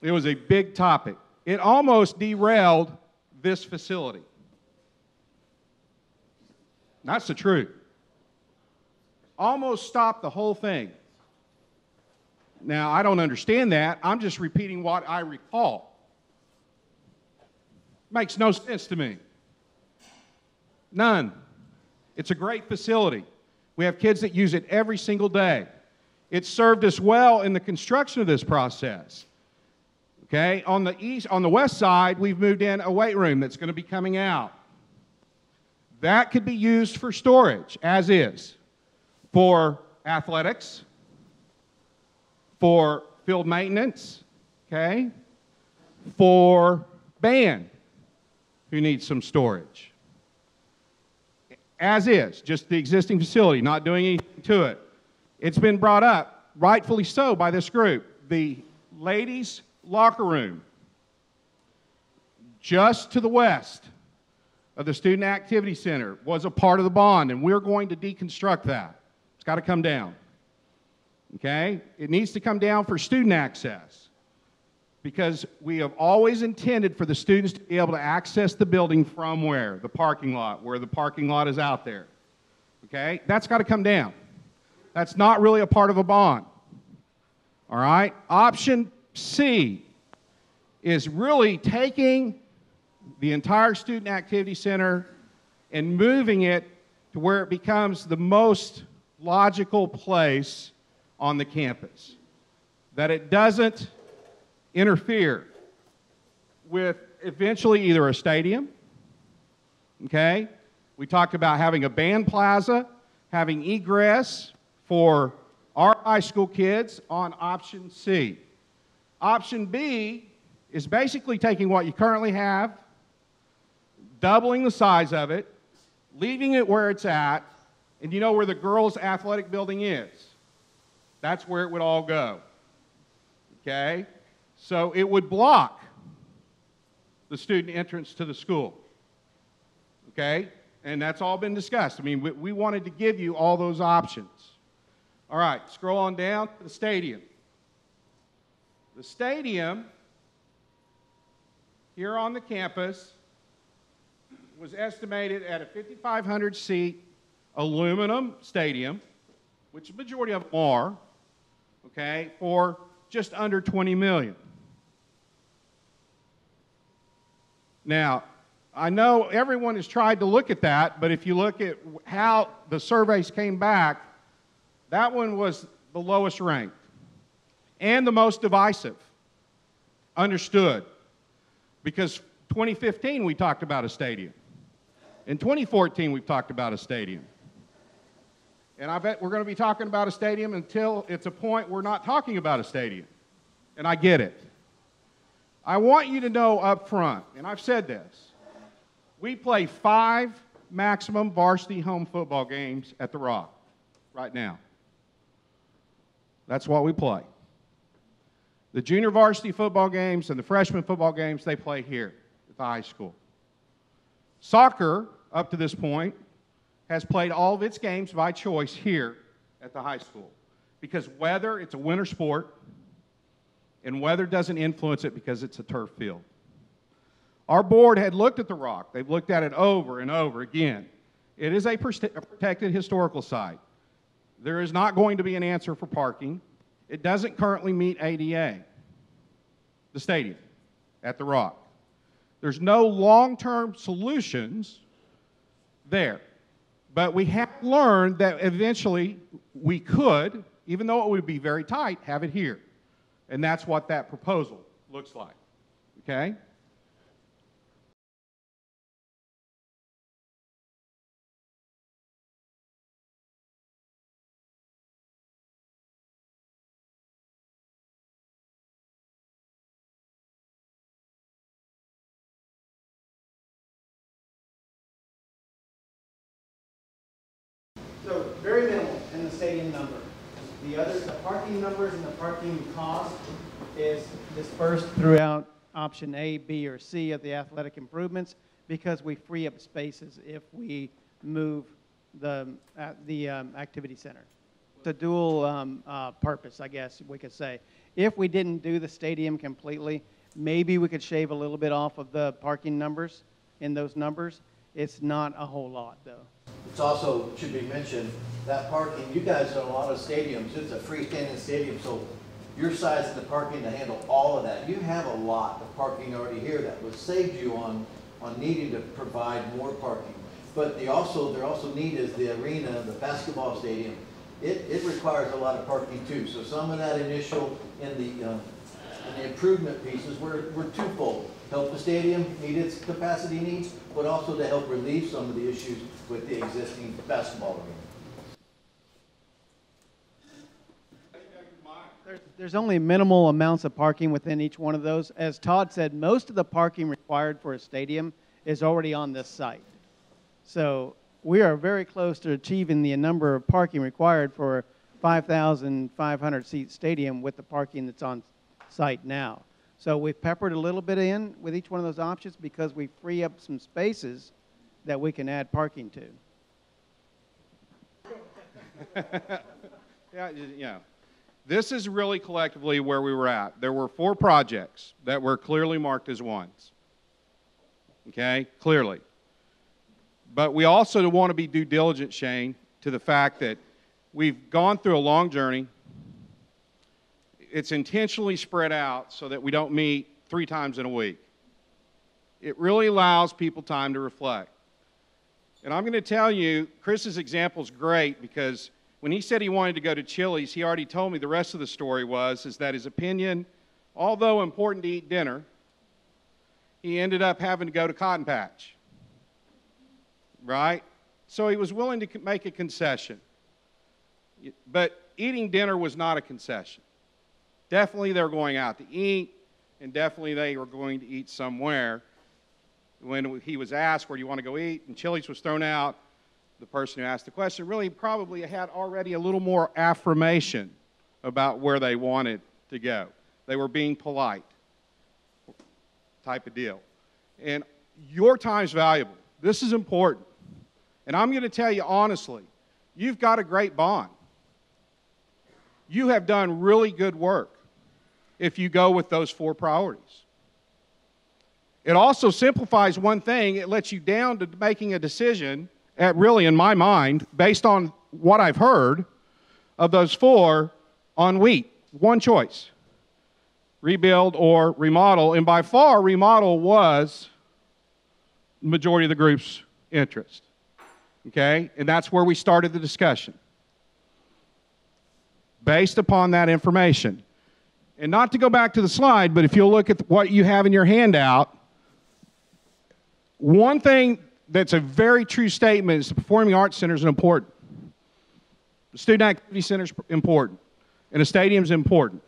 It was a big topic. It almost derailed this facility. That's the truth. Almost stopped the whole thing. Now, I don't understand that. I'm just repeating what I recall. Makes no sense to me. None. It's a great facility. We have kids that use it every single day. It served us well in the construction of this process. Okay, on the east, on the west side, we've moved in a weight room that's going to be coming out. That could be used for storage, as is, for athletics, for field maintenance, okay, for band, who needs some storage. As is, just the existing facility, not doing anything to it. It's been brought up, rightfully so, by this group. The ladies' locker room, just to the west of the Student Activity Center, was a part of the bond, and we're going to deconstruct that. It's got to come down. Okay? It needs to come down for student access because we have always intended for the students to be able to access the building from where? The parking lot, where the parking lot is out there. Okay? That's got to come down. That's not really a part of a bond. All right? Option C is really taking the entire Student Activity Center and moving it to where it becomes the most logical place on the campus. That it doesn't interfere with eventually either a stadium, okay? We talked about having a band plaza, having egress for our high school kids on option C. Option B is basically taking what you currently have, doubling the size of it, leaving it where it's at, and you know where the girls' athletic building is? That's where it would all go. Okay? So it would block the student entrance to the school. Okay? And that's all been discussed. I mean, we, we wanted to give you all those options. All right, scroll on down to the stadium. The stadium here on the campus was estimated at a 5,500 seat aluminum stadium, which the majority of them are, okay, for just under 20 million. Now, I know everyone has tried to look at that, but if you look at how the surveys came back, that one was the lowest ranked and the most divisive. Understood. Because 2015 we talked about a stadium. In 2014 we've talked about a stadium. And I bet we're going to be talking about a stadium until it's a point we're not talking about a stadium. And I get it. I want you to know up front, and I've said this, we play five maximum varsity home football games at The Rock right now. That's what we play. The junior varsity football games and the freshman football games, they play here at the high school. Soccer, up to this point, has played all of its games by choice here at the high school because weather, it's a winter sport, and weather doesn't influence it because it's a turf field. Our board had looked at the rock. They've looked at it over and over again. It is a protected historical site. There is not going to be an answer for parking. It doesn't currently meet ADA, the stadium at the rock. There's no long term solutions there. But we have learned that eventually we could, even though it would be very tight, have it here. And that's what that proposal looks like. Okay? Parking cost is dispersed throughout option A, B, or C of the athletic improvements because we free up spaces if we move the, uh, the um, activity center. It's a dual um, uh, purpose, I guess we could say. If we didn't do the stadium completely, maybe we could shave a little bit off of the parking numbers in those numbers. It's not a whole lot, though. It's also, should be mentioned, that parking, you guys are a lot of stadiums, it's a freestanding stadium, so your size of the parking to handle all of that. You have a lot of parking already here that would save you on, on needing to provide more parking. But the also, there also need is the arena, the basketball stadium. It, it requires a lot of parking too. So some of that initial in the, uh, in the improvement pieces were, were twofold. Help the stadium meet its capacity needs, but also to help relieve some of the issues with the existing basketball arena. There's, only minimal amounts of parking within each one of those. As Todd said, most of the parking required for a stadium is already on this site. So we are very close to achieving the number of parking required for a 5,500 seat stadium with the parking that's on site now. So we've peppered a little bit in with each one of those options because we free up some spaces that we can add parking to. Yeah, yeah. This is really collectively where we were at. There were four projects that were clearly marked as ones. Okay, clearly. But we also want to be due diligent, Shane, to the fact that we've gone through a long journey. It's intentionally spread out so that we don't meet three times in a week. It really allows people time to reflect. And I'm going to tell you, Chris's example is great because when he said he wanted to go to Chili's, he already told me the rest of the story was is that his opinion, although important to eat dinner, he ended up having to go to Cotton Patch. Right? So he was willing to make a concession. But eating dinner was not a concession. Definitely they're going out to eat, and definitely they were going to eat somewhere when he was asked, Where do you want to go eat? and Chili's was thrown out, the person who asked the question really probably had already a little more affirmation about where they wanted to go. They were being polite, type of deal. And your time's valuable. This is important. And I'm going to tell you honestly, you've got a great bond. You have done really good work if you go with those four priorities. It also simplifies one thing. It lets you down to making a decision, really, in my mind, based on what I've heard of those four on wheat. One choice rebuild or remodel. And by far, remodel was the majority of the group's interest. Okay? And that's where we started the discussion. Based upon that information. And not to go back to the slide, but if you'll look at what you have in your handout, one thing that's a very true statement is the performing arts center is important. The student activity center is important, and the stadium is important.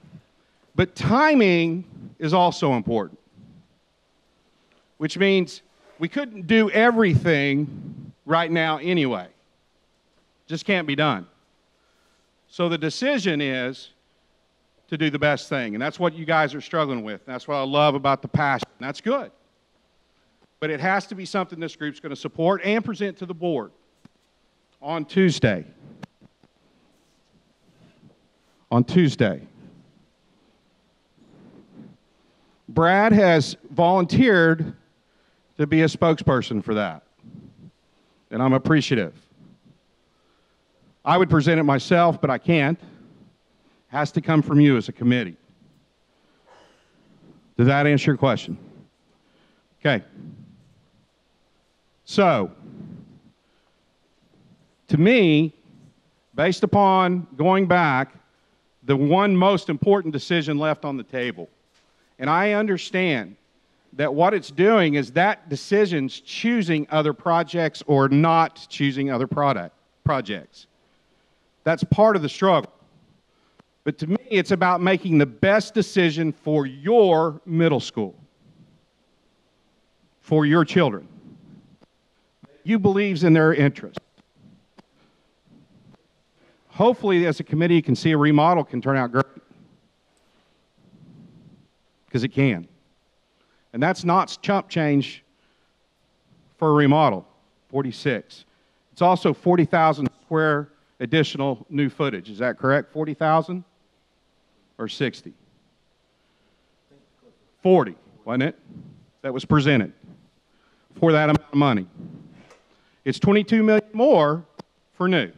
But timing is also important, which means we couldn't do everything right now anyway. Just can't be done. So the decision is to do the best thing, and that's what you guys are struggling with. That's what I love about the passion. That's good but it has to be something this group's going to support and present to the board on Tuesday. On Tuesday. Brad has volunteered to be a spokesperson for that, and I'm appreciative. I would present it myself, but I can't. It has to come from you as a committee. Does that answer your question? Okay. So, to me, based upon going back, the one most important decision left on the table, and I understand that what it's doing is that decision's choosing other projects or not choosing other product, projects. That's part of the struggle. But to me, it's about making the best decision for your middle school, for your children you believes in their interest. Hopefully, as a committee, you can see a remodel can turn out great. Because it can. And that's not chump change for a remodel, 46. It's also 40,000 square additional new footage. Is that correct? 40,000 or 60? 40, wasn't it? That was presented for that amount of money. It's 22 million more for new.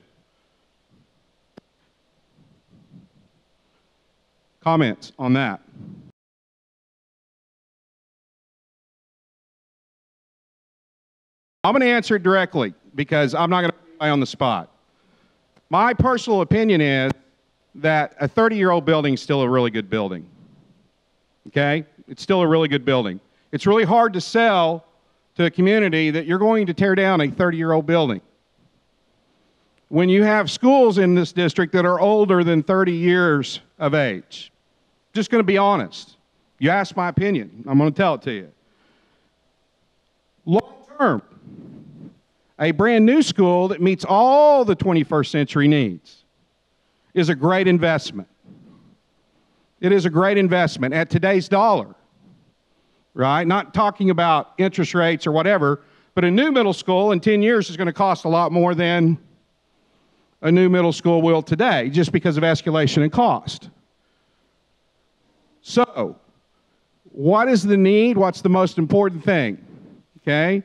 Comments on that? I'm going to answer it directly because I'm not going to be on the spot. My personal opinion is that a 30 year old building is still a really good building. Okay? It's still a really good building. It's really hard to sell to a community that you're going to tear down a 30 year old building. When you have schools in this district that are older than 30 years of age, just going to be honest. You ask my opinion, I'm going to tell it to you. Long term, a brand new school that meets all the 21st century needs is a great investment. It is a great investment at today's dollar, right? Not talking about interest rates or whatever, but a new middle school in 10 years is going to cost a lot more than a new middle school will today just because of escalation and cost. So, what is the need? What's the most important thing? Okay?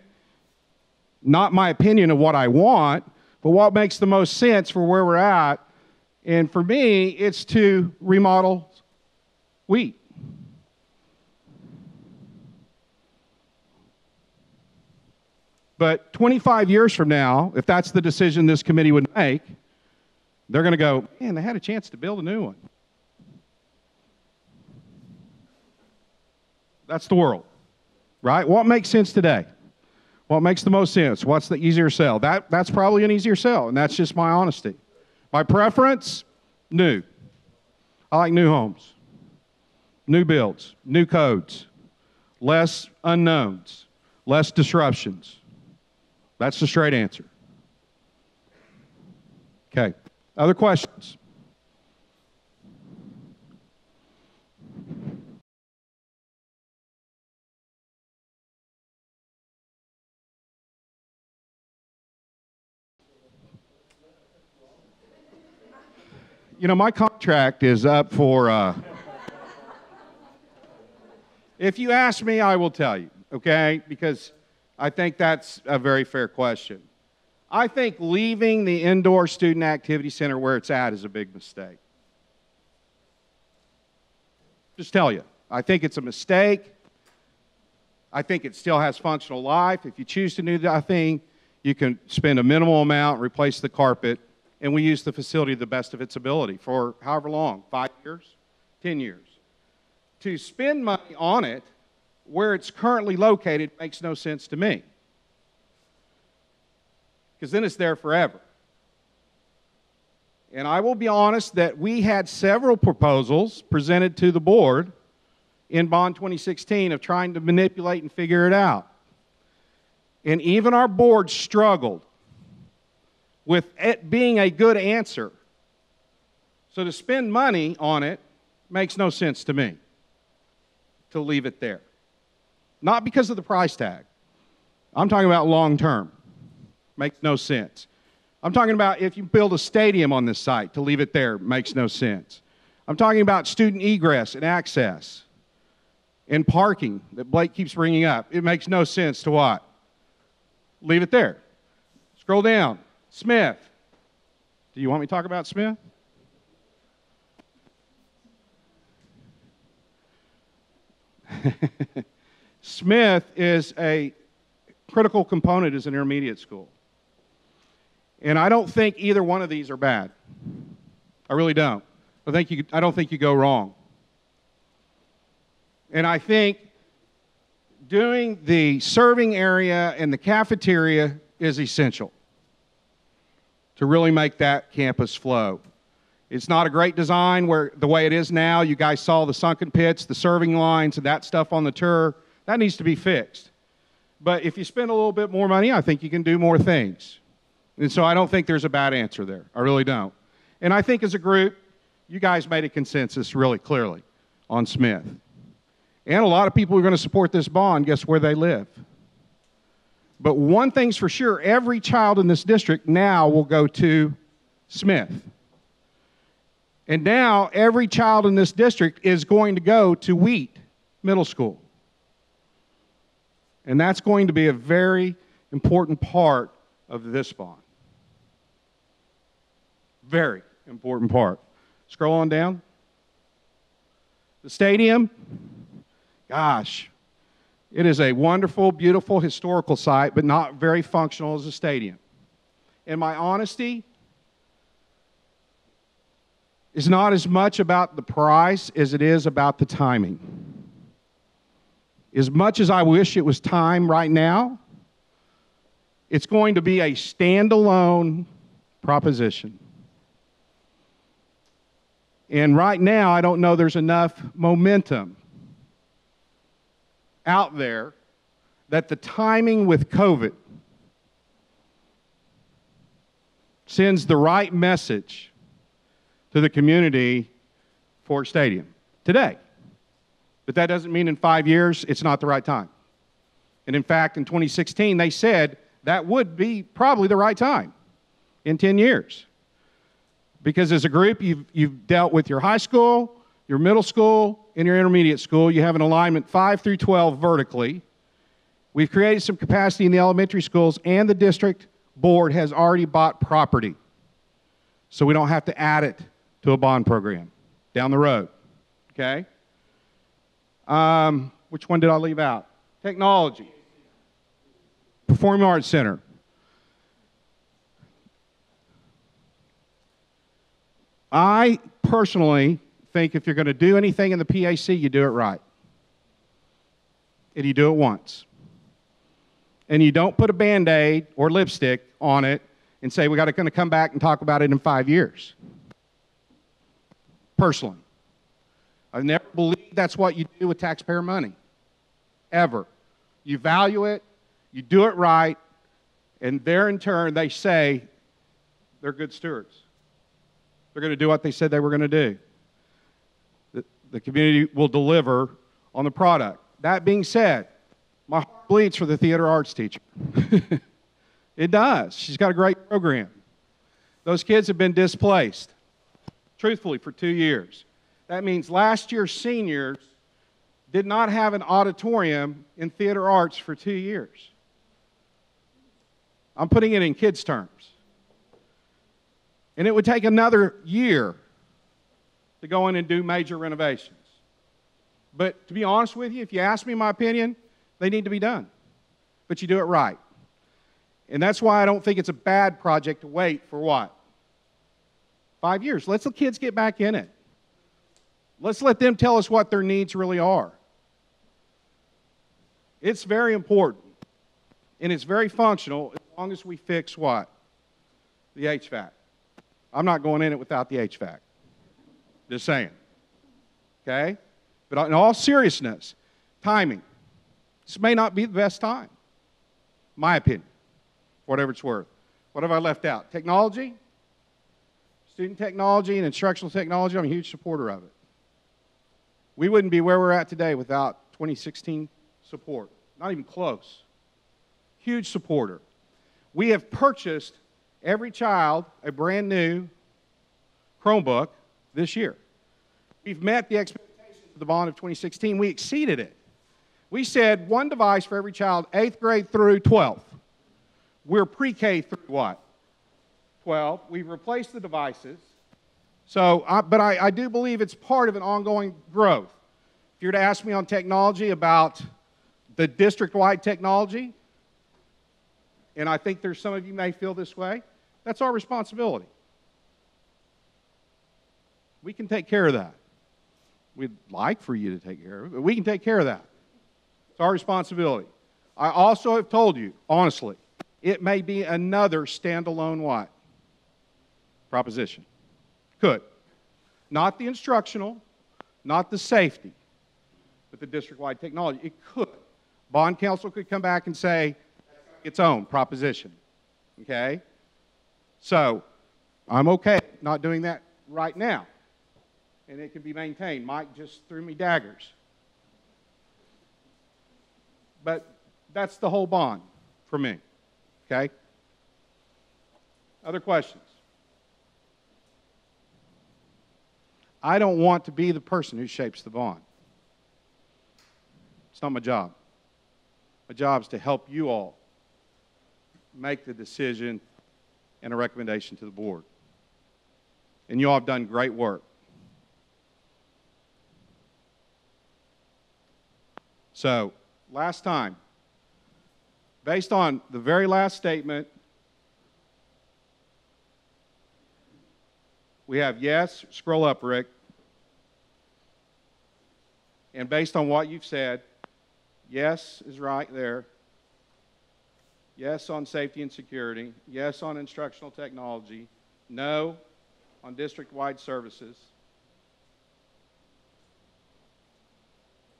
Not my opinion of what I want, but what makes the most sense for where we're at. And for me, it's to remodel wheat. But 25 years from now, if that's the decision this committee would make, they're going to go, man, they had a chance to build a new one. That's the world, right? What makes sense today? What makes the most sense? What's the easier sell? That, that's probably an easier sell, and that's just my honesty. My preference, new. I like new homes, new builds, new codes, less unknowns, less disruptions. That's the straight answer. Okay. Other questions? You know, my contract is up for. Uh, if you ask me, I will tell you, okay? Because I think that's a very fair question. I think leaving the indoor student activity center where it's at is a big mistake. Just tell you, I think it's a mistake. I think it still has functional life. If you choose to do that thing, you can spend a minimal amount, replace the carpet, and we use the facility to the best of its ability for however long five years, 10 years. To spend money on it where it's currently located makes no sense to me. Because then it's there forever. And I will be honest that we had several proposals presented to the board in Bond 2016 of trying to manipulate and figure it out. And even our board struggled with it being a good answer. So to spend money on it makes no sense to me to leave it there. Not because of the price tag. I'm talking about long term. Makes no sense. I'm talking about if you build a stadium on this site, to leave it there makes no sense. I'm talking about student egress and access and parking that Blake keeps bringing up. It makes no sense to what? Leave it there. Scroll down. Smith. Do you want me to talk about Smith? Smith is a critical component as an intermediate school. And I don't think either one of these are bad. I really don't. I, think you, I don't think you go wrong. And I think doing the serving area and the cafeteria is essential to really make that campus flow. It's not a great design where the way it is now, you guys saw the sunken pits, the serving lines, and that stuff on the tour. That needs to be fixed. But if you spend a little bit more money, I think you can do more things. And so I don't think there's a bad answer there. I really don't. And I think as a group, you guys made a consensus really clearly on Smith. And a lot of people are going to support this bond, guess where they live? But one thing's for sure every child in this district now will go to Smith. And now every child in this district is going to go to Wheat Middle School. And that's going to be a very important part of this bond. Very important part. Scroll on down. The stadium, gosh, it is a wonderful, beautiful historical site, but not very functional as a stadium. In my honesty, is not as much about the price as it is about the timing. As much as I wish it was time right now, it's going to be a standalone proposition. And right now, I don't know there's enough momentum out there that the timing with COVID sends the right message to the community for stadium today. But that doesn't mean in five years it's not the right time. And in fact, in 2016, they said that would be probably the right time in 10 years. Because as a group, you've, you've dealt with your high school, your middle school, and your intermediate school. You have an alignment 5 through 12 vertically. We've created some capacity in the elementary schools, and the district board has already bought property. So we don't have to add it to a bond program down the road. Okay? Um, which one did I leave out? Technology. Performing Arts Center. I personally think if you're going to do anything in the PAC, you do it right. And you do it once. And you don't put a band aid or lipstick on it and say, we're going to come back and talk about it in five years. Personally, I've never believed that's what you do with taxpayer money. Ever. You value it, you do it right, and there in turn, they say they're good stewards. They're going to do what they said they were going to do. The, the community will deliver on the product. That being said, my heart bleeds for the theater arts teacher. it does. She's got a great program. Those kids have been displaced, truthfully, for two years. That means last year's seniors did not have an auditorium in theater arts for two years. I'm putting it in kids' terms. And it would take another year to go in and do major renovations. But to be honest with you, if you ask me my opinion, they need to be done. But you do it right. And that's why I don't think it's a bad project to wait for what? Five years. Let the kids get back in it. Let's let them tell us what their needs really are. It's very important. And it's very functional as long as we fix what? The HVAC. I'm not going in it without the HVAC. Just saying. Okay? But in all seriousness, timing. This may not be the best time. My opinion, whatever it's worth. What have I left out? Technology? Student technology and instructional technology, I'm a huge supporter of it. We wouldn't be where we're at today without 2016 support. Not even close. Huge supporter. We have purchased every child a brand new Chromebook this year. We've met the expectations of the bond of 2016. We exceeded it. We said one device for every child, eighth grade through 12th. We're pre K through what? 12. We've replaced the devices. So, I, but I, I do believe it's part of an ongoing growth. If you were to ask me on technology about the district wide technology, and I think there's some of you may feel this way, that's our responsibility. We can take care of that. We'd like for you to take care of it, but we can take care of that. It's our responsibility. I also have told you, honestly, it may be another standalone what? Proposition. Could. Not the instructional, not the safety, but the district wide technology. It could. Bond counsel could come back and say its own proposition. Okay? So, I'm okay not doing that right now. And it can be maintained. Mike just threw me daggers. but that's the whole bond for me. Okay? Other questions? I don't want to be the person who shapes the bond. It's not my job. My job is to help you all make the decision and a recommendation to the board. And you all have done great work. So, last time, based on the very last statement, we have yes, scroll up, Rick. And based on what you've said, yes is right there. Yes on safety and security. Yes on instructional technology. No on district wide services.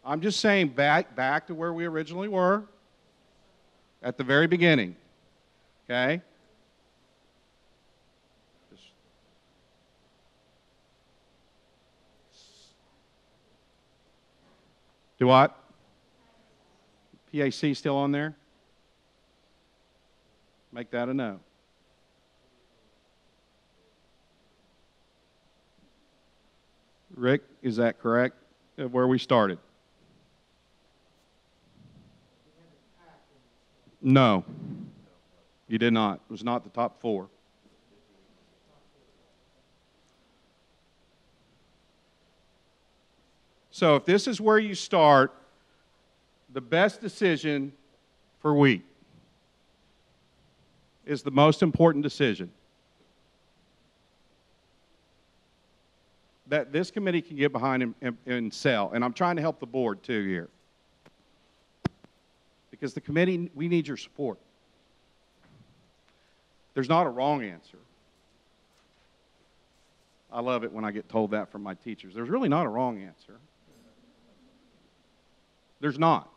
I'm just saying back, back to where we originally were at the very beginning. Okay? Do what? PAC still on there? Make that a no. Rick, is that correct? Uh, Where we started? No. You did not. It was not the top four. So if this is where you start, the best decision for wheat is the most important decision that this committee can get behind and, and, and sell. And I'm trying to help the board too here. Because the committee, we need your support. There's not a wrong answer. I love it when I get told that from my teachers. There's really not a wrong answer. There's not.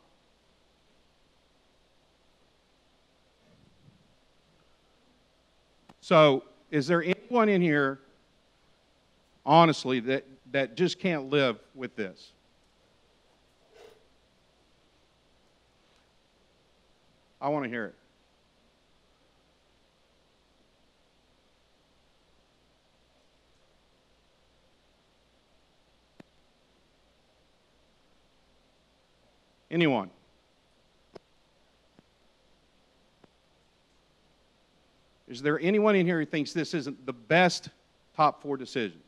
So, is there anyone in here, honestly, that, that just can't live with this? I want to hear it. Anyone? Is there anyone in here who thinks this isn't the best top four decisions?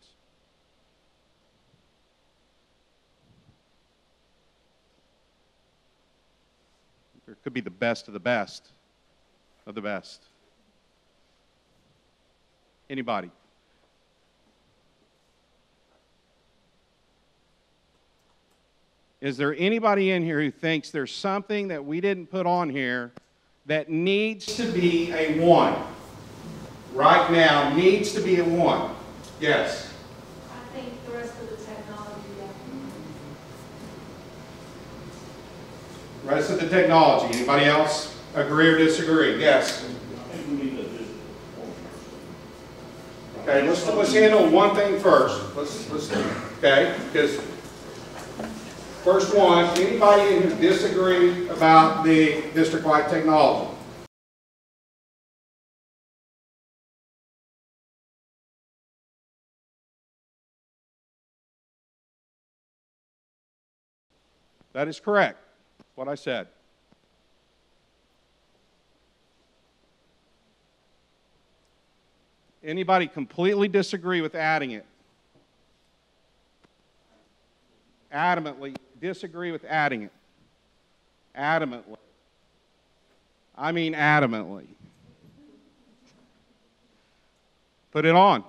There could be the best of the best of the best. Anybody? Is there anybody in here who thinks there's something that we didn't put on here that needs to be a one? Right now, needs to be a one. Yes. I think the rest of the technology, yeah. Rest of the technology. Anybody else agree or disagree? Yes. Okay, let's, let's handle one thing first. Let's, let's, okay, because first one, anybody in here disagree about the district-wide technology? That is correct. What I said. Anybody completely disagree with adding it? Adamantly disagree with adding it. Adamantly. I mean adamantly. Put it on.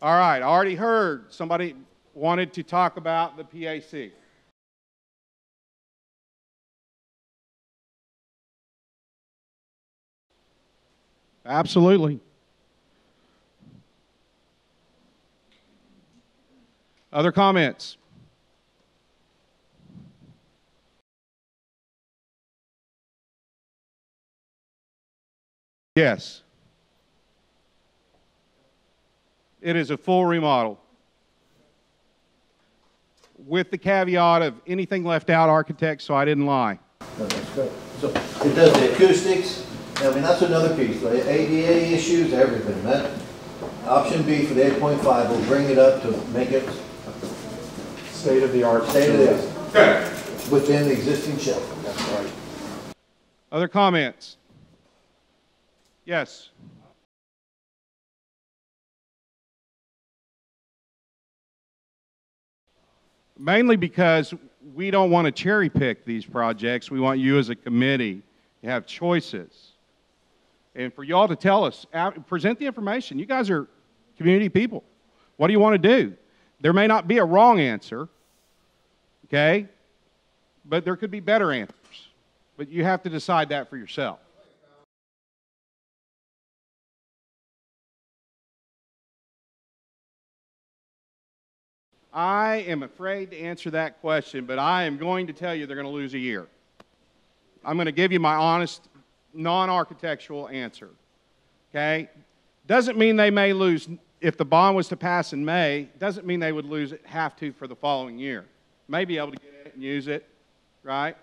All right, I already heard somebody wanted to talk about the PAC. Absolutely. Other comments? Yes. It is a full remodel. with the caveat of anything left out, architects, so I didn't lie. That's. So it does the acoustics, I mean, that's another piece, the ADA issues, everything, that, option B for the eight point five will bring it up to make it State of the art. state of the art, Okay. within the existing shelter. That's right. Other comments? Yes. Mainly because we don't want to cherry pick these projects. We want you as a committee to have choices. And for y'all to tell us, uh, present the information. You guys are community people. What do you want to do? There may not be a wrong answer, okay? But there could be better answers. But you have to decide that for yourself. I am afraid to answer that question, but I am going to tell you they're going to lose a year. I'm going to give you my honest, non architectural answer. Okay? Doesn't mean they may lose, if the bond was to pass in May, doesn't mean they would lose it, have to for the following year. May be able to get it and use it, right?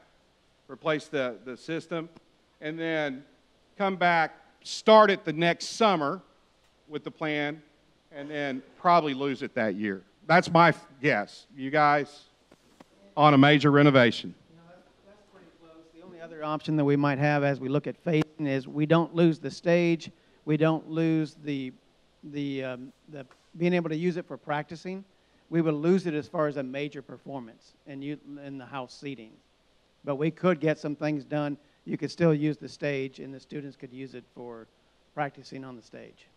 Replace the, the system, and then come back, start it the next summer with the plan, and then probably lose it that year. That's my guess. You guys, on a major renovation. The only other option that we might have as we look at phasing is we don't lose the stage, we don't lose the, the, um, the, being able to use it for practicing. We would lose it as far as a major performance in you, in the house seating. But we could get some things done. You could still use the stage and the students could use it for practicing on the stage.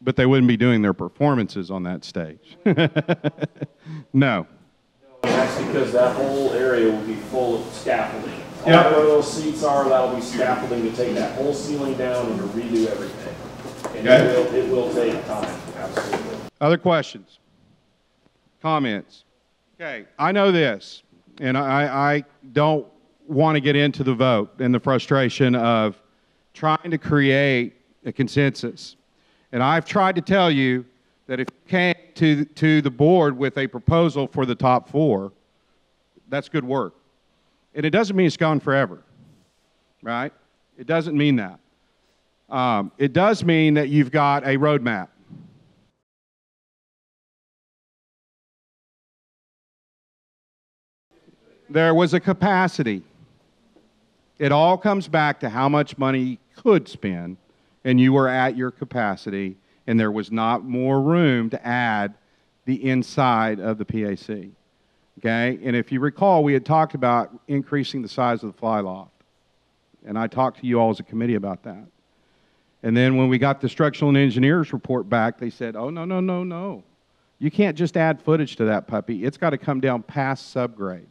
But they wouldn't be doing their performances on that stage. no. That's because that whole area will be full of scaffolding. Yeah. Where those seats are, that'll be scaffolding to take that whole ceiling down and to redo everything. And Okay. it will, it will take time, absolutely. Other questions? Comments? Okay, I know this, and I, I don't want to get into the vote and the frustration of trying to create a consensus. And I've tried to tell you that if you came to, to the board with a proposal for the top four, that's good work. And it doesn't mean it's gone forever, right? It doesn't mean that. Um, it does mean that you've got a roadmap. There was a capacity. It all comes back to how much money you could spend, and you were at your capacity, and there was not more room to add the inside of the PAC. Okay? And if you recall, we had talked about increasing the size of the fly loft. And I talked to you all as a committee about that. And then when we got the structural and engineers report back, they said, oh, no, no, no, no. You can't just add footage to that puppy. It's got to come down past subgrade.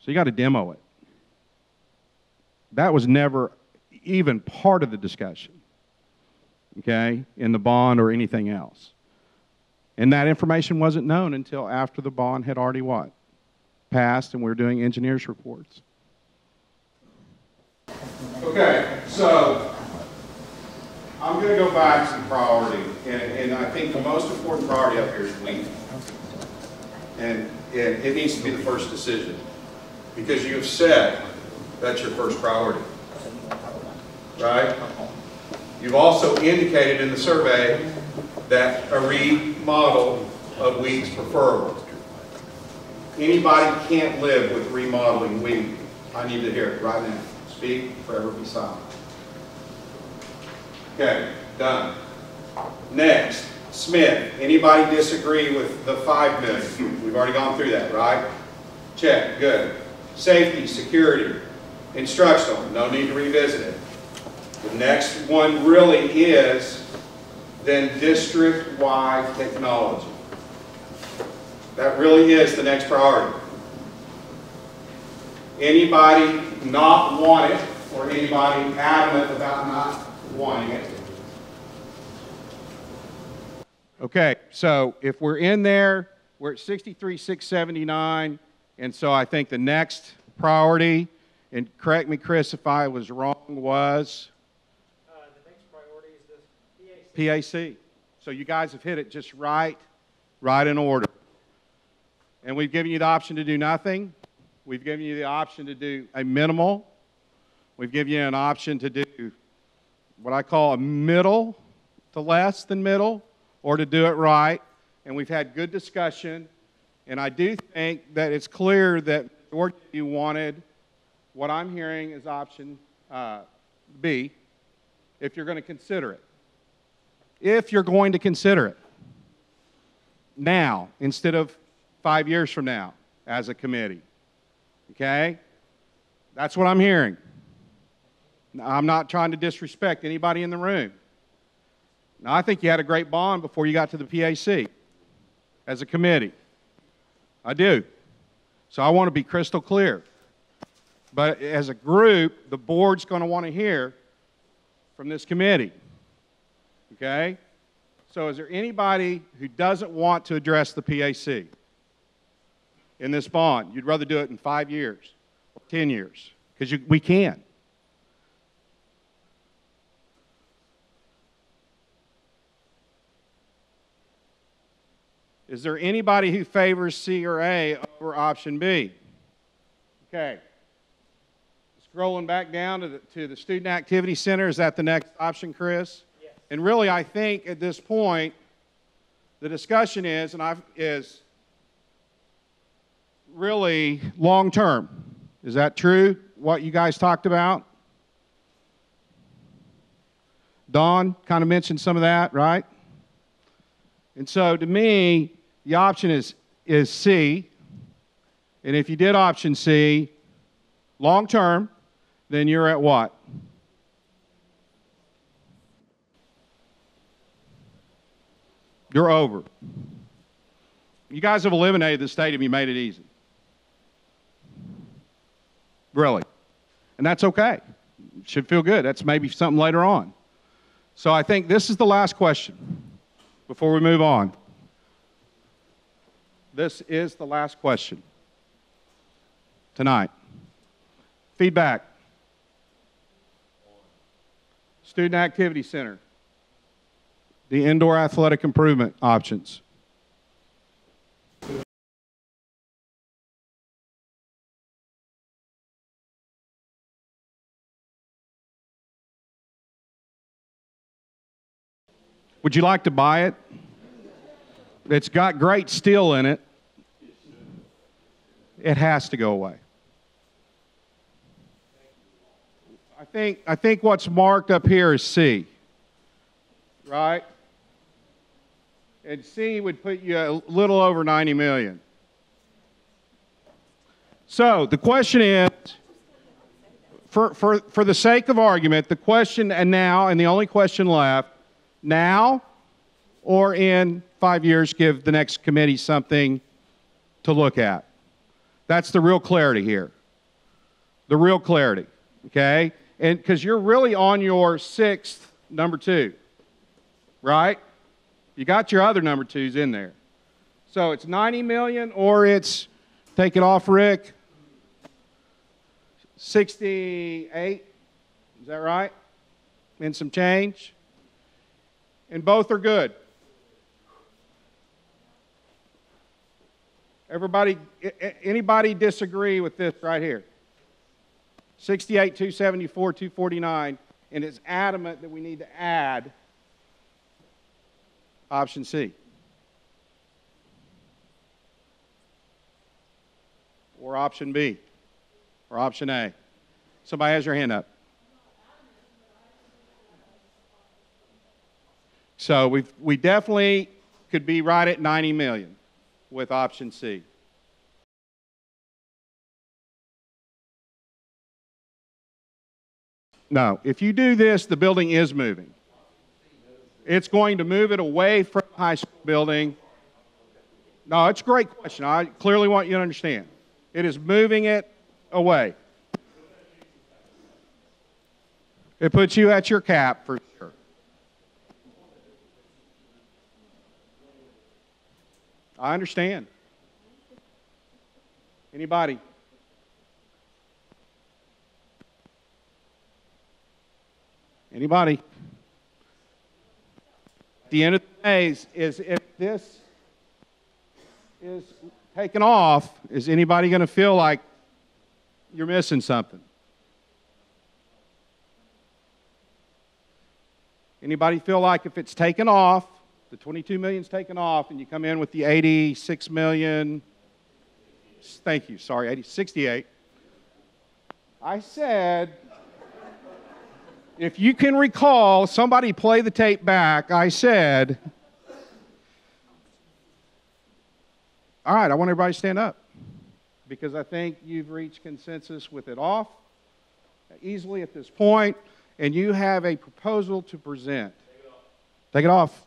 So you got to demo it. That was never even part of the discussion, okay, in the bond or anything else. And that information wasn't known until after the bond had already what? Passed and we are doing engineers' reports. Okay, so I'm going to go back to priority, and, and I think the most important priority up here is Wheat. And, and it needs to be the first decision, because you have said that's your first priority. Right? You've also indicated in the survey that a remodel of Wheat's preferable. Anybody can't live with remodeling Wheat. I need to hear it right now. Speak, forever be silent. Okay, done. Next, Smith. Anybody disagree with the 5 million? We've already gone through that, right? Check, good. Safety, security, instructional, no need to revisit it. The next one really is then district-wide technology. That really is the next priority. Anybody not want it, or anybody adamant about not wanting it? Okay, so if we're in there, we're at 63,679, and so I think the next priority, and correct me, Chris, if I was wrong, was uh, the next priority is this PAC. So you guys have hit it just right, right in order. And we've given you the option to do nothing. We've given you the option to do a minimal. We've given you an option to do what I call a middle to less than middle, or to do it right. And we've had good discussion. And I do think that it's clear that you wanted what I'm hearing is option uh, B, if you're going to consider it. If you're going to consider it now instead of five years from now as a committee. Okay? That's what I'm hearing. I'm not trying to disrespect anybody in the room. Now, I think you had a great bond before you got to the PAC as a committee. I do. So I want to be crystal clear. But as a group, the board's going to want to hear from this committee. Okay? So is there anybody who doesn't want to address the PAC in this bond? You'd rather do it in five years or 10 years? Because we can. Is there anybody who favors C or A over option B? Okay. Scrolling back down to the, to the Student Activity Center, is that the next option, Chris? Yes. And really, I think at this point, the discussion is, and I've, is really long term. Is that true, what you guys talked about? Don kind of mentioned some of that, right? And so to me, the option is, is C. And if you did option C, long term, then you're at what? You're over. You guys have eliminated the stadium, you made it easy. Really. And that's okay. Should feel good. That's maybe something later on. So I think this is the last question before we move on. This is the last question tonight. Feedback. Student Activity Center. The indoor athletic improvement options. Would you like to buy it? It's got great steel in it. It has to go away. I think, I think what's marked up here is C, right? And C would put you a little over 90 million. So the question is, for, for, for the sake of argument, the question and now, and the only question left, now or in five years, give the next committee something to look at. That's the real clarity here. The real clarity, okay? And because you're really on your sixth number two, right? You got your other number twos in there. So it's 90 million or it's, take it off, Rick, 68. Is that right? And some change? And both are good. Everybody, anybody disagree with this right here? 68, 274, 249, and it's adamant that we need to add option C. Or option B. Or option A. Somebody has your hand up. So we we definitely could be right at 90 million with option C. No, if you do this, the building is moving. It's going to move it away from the high school building. No, it's a great question. I clearly want you to understand. It is moving it away. It puts you at your cap for sure. I understand. Anybody? Anybody? At the end of the day, is, is if this is taken off, is anybody going to feel like you're missing something? Anybody feel like if it's taken off, the 22 million's taken off, and you come in with the 86 million, thank you, sorry, 80, 68. I said, if you can recall, somebody play the tape back. I said, all right, I want everybody to stand up because I think you've reached consensus with it off easily at this point, and you have a proposal to present. Take it off.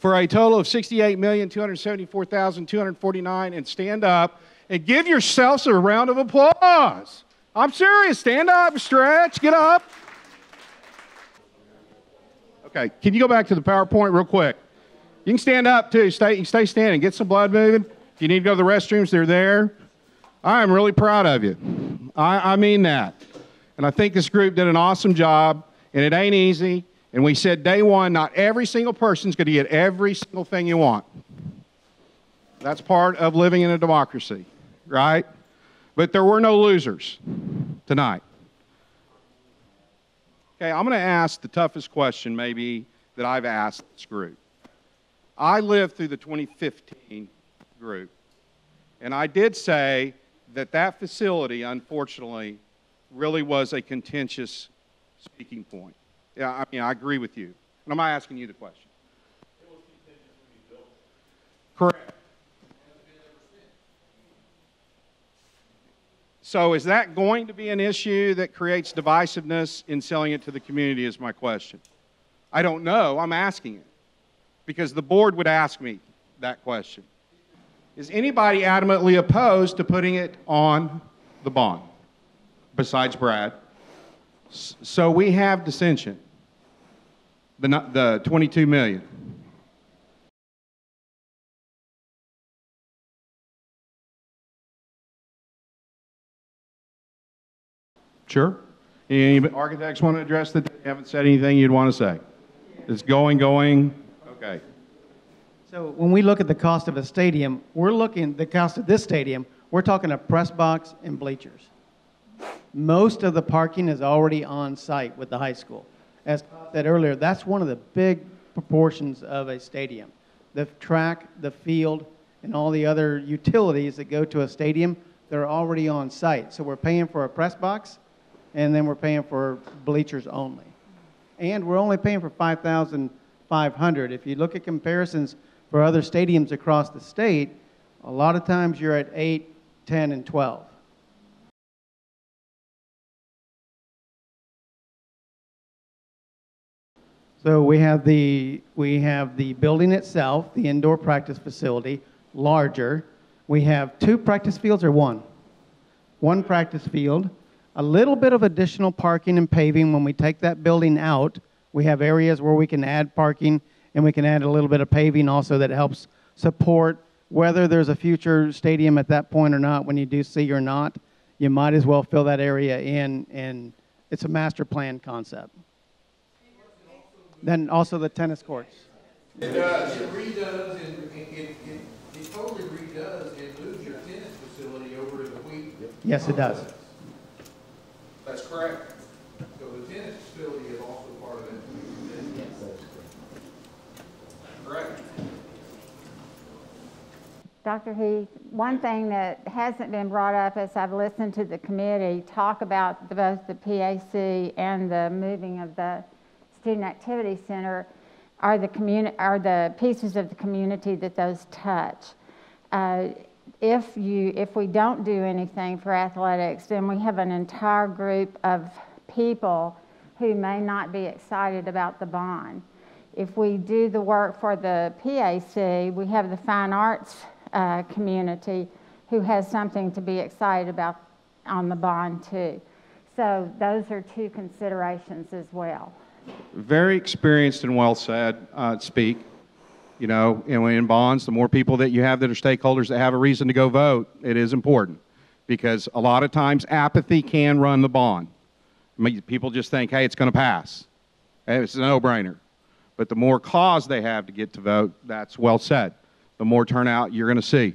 For a total of 68,274,249 and stand up and give yourselves a round of applause. I'm serious. Stand up, stretch, get up. Okay, can you go back to the PowerPoint real quick? You can stand up too. Stay, stay standing. Get some blood moving. If you need to go to the restrooms, they're there. I am really proud of you. I, I mean that. And I think this group did an awesome job, and it ain't easy. And we said day one, not every single person's going to get every single thing you want. That's part of living in a democracy, right? But there were no losers tonight. Okay, I'm going to ask the toughest question maybe that I've asked this group. I lived through the 2015 group, and I did say that that facility, unfortunately, really was a contentious speaking point. Yeah, I mean, I agree with you. And I'm not asking you the question. Correct. So is that going to be an issue that creates divisiveness in selling it to the community is my question. I don't know. I'm asking it because the board would ask me that question. Is anybody adamantly opposed to putting it on the bond besides Brad? So we have dissension. The, the 22 million. Sure. Any architects want to address that? You haven't said anything you'd want to say? It's going, going? Okay. So when we look at the cost of a stadium, we're looking, the cost of this stadium, we're talking a press box and bleachers. Most of the parking is already on site with the high school. As Todd said earlier, that's one of the big proportions of a stadium. The track, the field, and all the other utilities that go to a stadium, they're already on site. So we're paying for a press box, and then we're paying for bleachers only. And we're only paying for 5,500. If you look at comparisons for other stadiums across the state, a lot of times you're at 8, 10, and 12. So we have the we have the building itself, the indoor practice facility, larger. We have two practice fields or one? One practice field, a little bit of additional parking and paving when we take that building out. We have areas where we can add parking and we can add a little bit of paving also that helps support whether there's a future stadium at that point or not when you do see or not. You might as well fill that area in and it's a master plan concept. Then also the tennis courts. It does, it redoes, and it, it, it, it totally redoes and moves your tennis facility over to the wheat. Yes, it does. That's correct. So the tennis facility is also part of it. Correct. Dr. Heath, one thing that hasn't been brought up as I've listened to the committee talk about the- both the PAC and the moving of the Student Activity Center are the communi, are the pieces of the community that those touch. Uh, If you, if we don't do anything for athletics, then we have an entire group of people who may not be excited about the bond. If we do the work for the PAC, we have the fine arts uh, community who has something to be excited about on the bond too. So those are two considerations as well. Very experienced and well said, uh, speak. You know, in bonds, the more people that you have that are stakeholders that have a reason to go vote, it is important. Because a lot of times apathy can run the bond. I mean, people just think, hey, it's going to pass. Hey, It's a no-brainer. But the more cause they have to get to vote, that's well said. The more turnout you're going to see.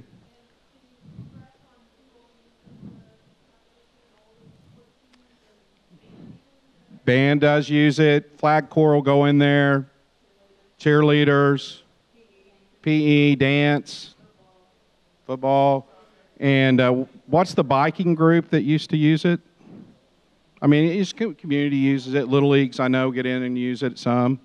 Band does use it. Flag corps will go in there. Cheerleaders, PE, dance, football. And uh, what's the biking group that used to use it? I mean, it's community uses it. Little leagues, I know, get in and use it some.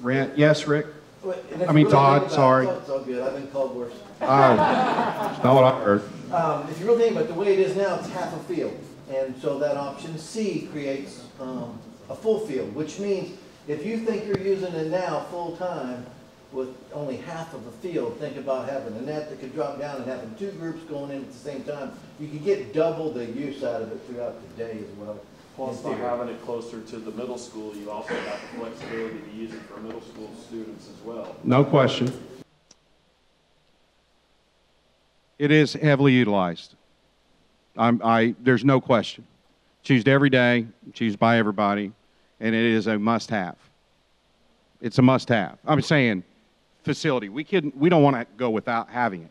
Rent, yes, Rick. I mean, really Todd, think about it- sorry. It's all good, I've been called worse. Oh, not what I heard. Um, if you really think about it, the way it is now, it's half a field. And so that option C creates, um, a full field, which means if you think you're using it now full-time with only half of a field, think about having a net that could drop down and having two groups going in at the same time. You could get double the use out of it throughout the day as well. Plus, by having it closer to the middle school, you also have the flexibility to use it for middle school students as well. No question. It is heavily utilized. I'm, I, there's no question. Used every day, used by everybody, and it is a must-have. It's a must-have. I'm saying facility. We can, we don't want to go without having it.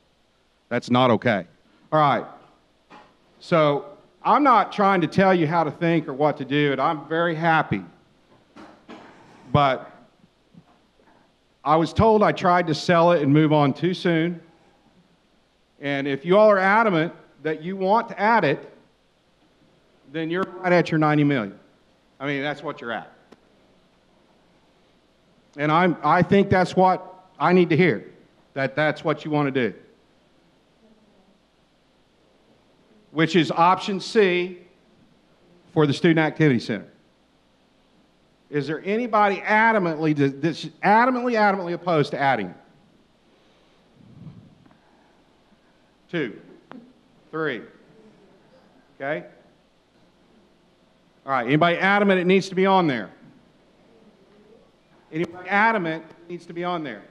That's not okay. All right. So I'm not trying to tell you how to think or what to do, and I'm very happy. But I was told I tried to sell it and move on too soon. And if you all are adamant that you want to add it, then you're right at your 90 million. I mean, that's what you're at. And I'm, I think that's what I need to hear, that that's what you want to do. Which is option C for the Student Activity Center. Is there anybody adamantly, that's adamantly, adamantly opposed to adding? Two, three. Okay? All right, anybody adamant it needs to be on there? Anybody adamant it needs to be on there?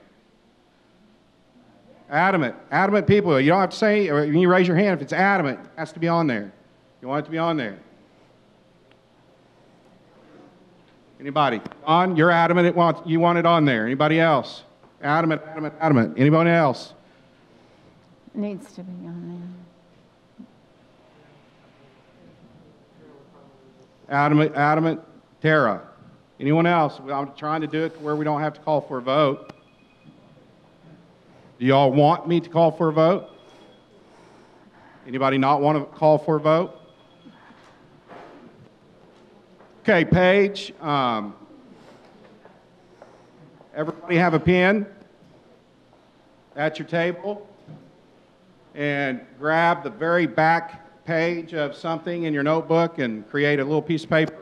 Adamant, adamant people. You don't have to say, or you raise your hand if it's adamant, it has to be on there. You want it to be on there. Anybody? On, you're adamant it wants, you want it on there. Anybody else? Adamant, adamant, adamant. Anybody else? Needs to be on Adamant, adamant, Tara. Anyone else? I'm trying to do it where we don't have to call for a vote. Do y'all want me to call for a vote? Anybody not want to call for a vote? Okay, Paige. Um, everybody have a pen at your table and grab the very back page of something in your notebook and create a little piece of paper.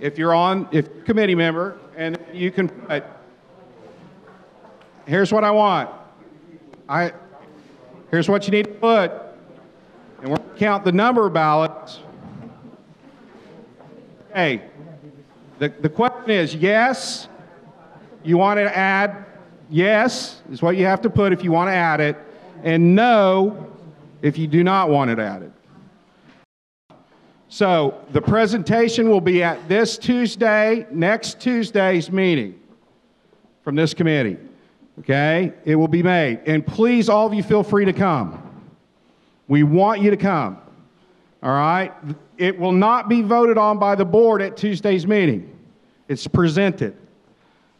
If you're on, if you're committee member, and you can put, here's what I want. I, here's what you need to put. And we're going to count the number of ballots. Hey, the, the question is yes, you want to add, yes, is what you have to put if you want to add it, and no if you do not want it added. So the presentation will be at this Tuesday, next Tuesday's meeting from this committee. Okay? It will be made. And please, all of you, feel free to come. We want you to come. All right? It will not be voted on by the board at Tuesday's meeting. It's presented.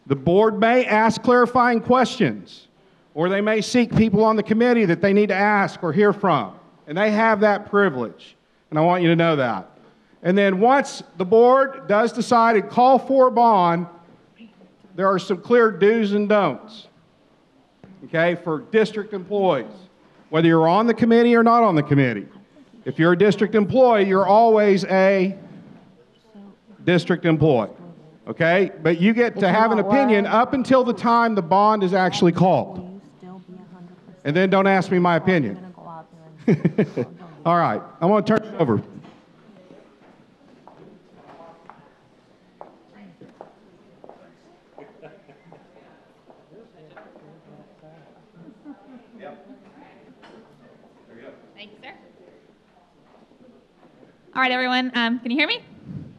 The board may ask clarifying questions, or they may seek people on the committee that they need to ask or hear from. And they have that privilege. And I want you to know that. And then once the board does decide to call for a bond, there are some clear do's and don'ts, okay, for district employees, whether you're on the committee or not on the committee. If you're a district employee, you're always a district employee, okay? But you get to have an opinion up until the time the bond is actually called. And then don't ask me my opinion. All right, I'm going to turn it over. Thank you, sir. All right, everyone. Um, can you hear me?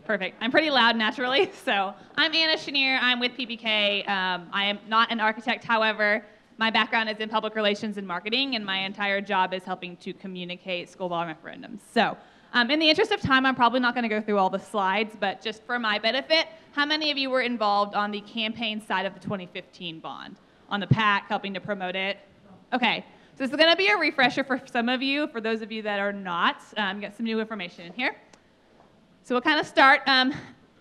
Perfect. I'm pretty loud naturally. So I'm Anna Chenier. I'm with PBK. Um, I am not an architect, however. My background is in public relations and marketing, and my entire job is helping to communicate school ball referendums. So, um, in the interest of time, I'm probably not going to go through all the slides, but just for my benefit, how many of you were involved on the campaign side of the 2015 bond? On the PAC, helping to promote it? Okay, so this is going to be a refresher for some of you. For those of you that are not, um, get some new information in here. So we'll kind of start. Um,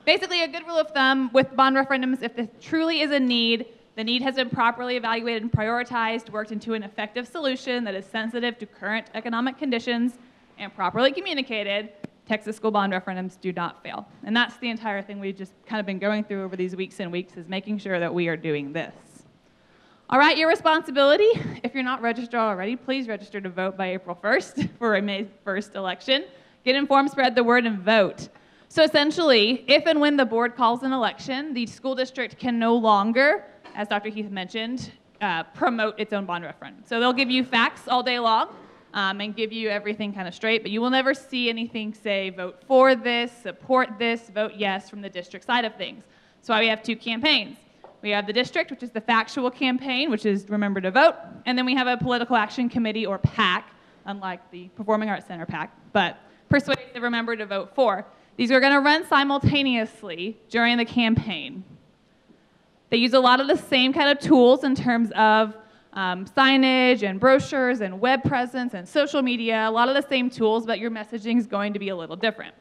basically, a good rule of thumb with bond referendums, if there truly is a need, the need has been properly evaluated and prioritized, worked into an effective solution that is sensitive to current economic conditions, and properly communicated, Texas school bond referendums do not fail. And that's the entire thing we've just kind of been going through over these weeks and weeks is making sure that we are doing this. All right, your responsibility, if you're not registered already, please register to vote by April 1st for a May 1st election. Get informed, spread the word, and vote. So essentially, if and when the board calls an election, the school district can no longer as Dr. Heath mentioned, uh, promote its own bond referendum. So they'll give you facts all day long um, and give you everything kind of straight, but you will never see anything say vote for this, support this, vote yes from the district side of things. So why we have two campaigns. We have the district, which is the factual campaign, which is remember to vote, and then we have a political action committee or PAC, unlike the Performing Arts Center PAC, but persuasive remember to vote for. These are going to run simultaneously during the campaign. They use a lot of the same kind of tools in terms of um, signage and brochures and web presence and social media, a lot of the same tools, but your messaging is going to be a little different.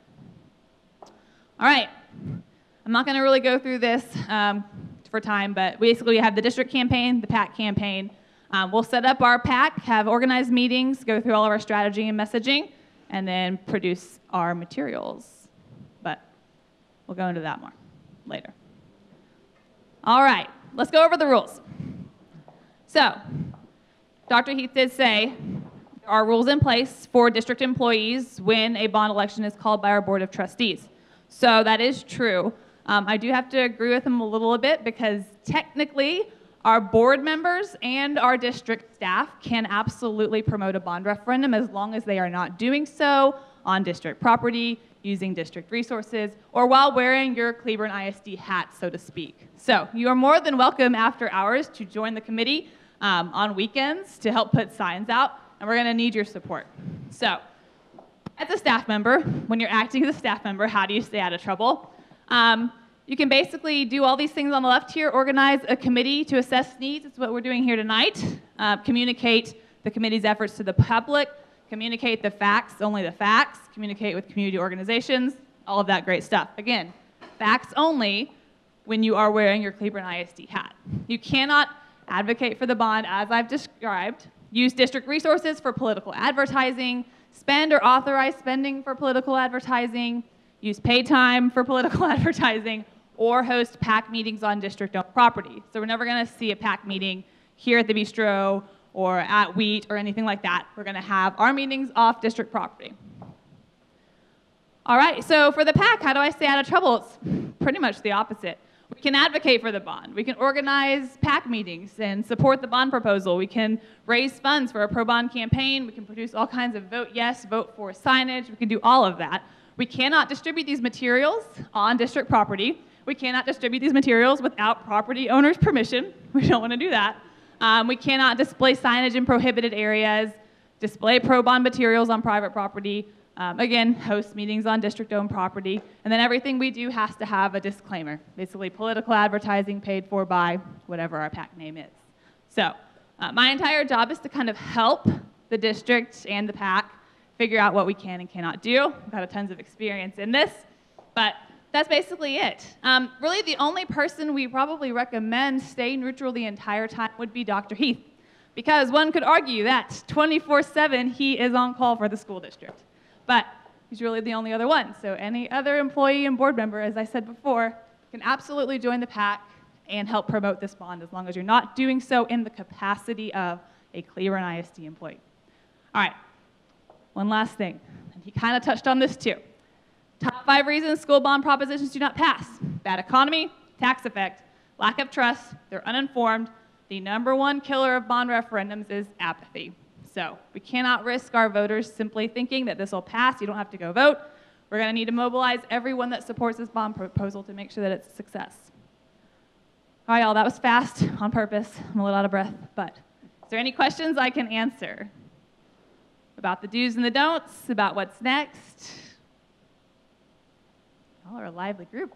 All right, I'm not going to really go through this um, for time, but basically we have the district campaign, the PAC campaign. Um, we'll set up our PAC, have organized meetings, go through all of our strategy and messaging, and then produce our materials. But we'll go into that more later. All right, let's go over the rules. So, Dr. Heath did say there are rules in place for district employees when a bond election is called by our Board of Trustees. So that is true. Um, I do have to agree with him a little bit because technically our board members and our district staff can absolutely promote a bond referendum as long as they are not doing so on district property, using district resources, or while wearing your Cleburne ISD hat, so to speak. So you are more than welcome after hours to join the committee um, on weekends to help put signs out, and we're going to need your support. So as a staff member, when you're acting as a staff member, how do you stay out of trouble? Um, you can basically do all these things on the left here, organize a committee to assess needs. That's what we're doing here tonight. Uh, communicate the committee's efforts to the public, communicate the facts, only the facts, communicate with community organizations, all of that great stuff. Again, facts only when you are wearing your Cleburne ISD hat. You cannot advocate for the bond as I've described, use district resources for political advertising, spend or authorize spending for political advertising, use paid time for political advertising, or host PAC meetings on district-owned property. So we're never going to see a PAC meeting here at the bistro or at Wheat or anything like that. We're going to have our meetings off district property. All right, so for the PAC, how do I stay out of trouble? It's pretty much the opposite. We can advocate for the bond. We can organize PAC meetings and support the bond proposal. We can raise funds for a pro bond campaign. We can produce all kinds of vote yes, vote for signage. We can do all of that. We cannot distribute these materials on district property. We cannot distribute these materials without property owner's permission. We don't want to do that. Um, we cannot display signage in prohibited areas, display pro bond materials on private property, um, again, host meetings on district-owned property, and then everything we do has to have a disclaimer, basically political advertising paid for by whatever our PAC name is. So uh, my entire job is to kind of help the district and the PAC figure out what we can and cannot do. I've got a tons of experience in this, but that's basically it. Um, really, the only person we probably recommend stay neutral the entire time would be Dr. Heath, because one could argue that 24-7 he is on call for the school district. But he's really the only other one. So any other employee and board member, as I said before, can absolutely join the PAC and help promote this bond as long as you're not doing so in the capacity of a Cleburne ISD employee. All right, one last thing, and he kind of touched on this too. Top five reasons school bond propositions do not pass. Bad economy, tax effect, lack of trust, they're uninformed. The number one killer of bond referendums is apathy. So we cannot risk our voters simply thinking that this will pass, you don't have to go vote. We're going to need to mobilize everyone that supports this bond proposal to make sure that it's a success. All right, y'all, that was fast on purpose. I'm a little out of breath, but is there any questions I can answer about the do's and the don'ts, about what's next? Y'all are a lively group.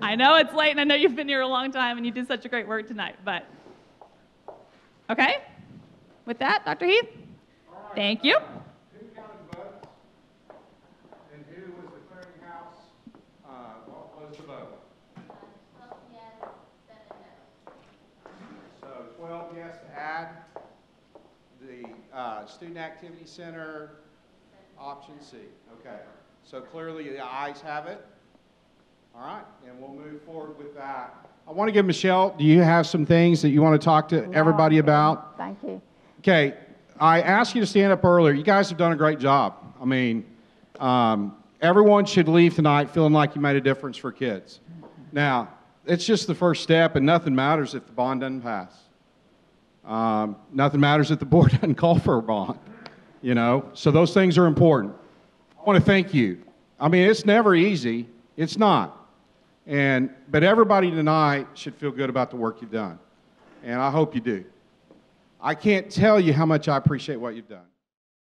I know it's late and I know you've been here a long time and you did such a great work tonight, but okay? With that, Dr. Heath? Thank you. Uh, what was the vote? So 12 yes to add the Student Activity Center, option C. Okay. So clearly the ayes have it. All right, and we'll move forward with that. I want to give Michelle, do you have some things that you want to talk to everybody No, about? Thank you. Okay, I asked you to stand up earlier. You guys have done a great job. I mean, um, everyone should leave tonight feeling like you made a difference for kids. Now, it's just the first step, and nothing matters if the bond doesn't pass. Um, nothing matters if the board doesn't call for a bond. You know, so those things are important. I want to thank you. I mean, it's never easy. It's not. And but everybody tonight should feel good about the work you've done, and I hope you do. I can't tell you how much I appreciate what you've done.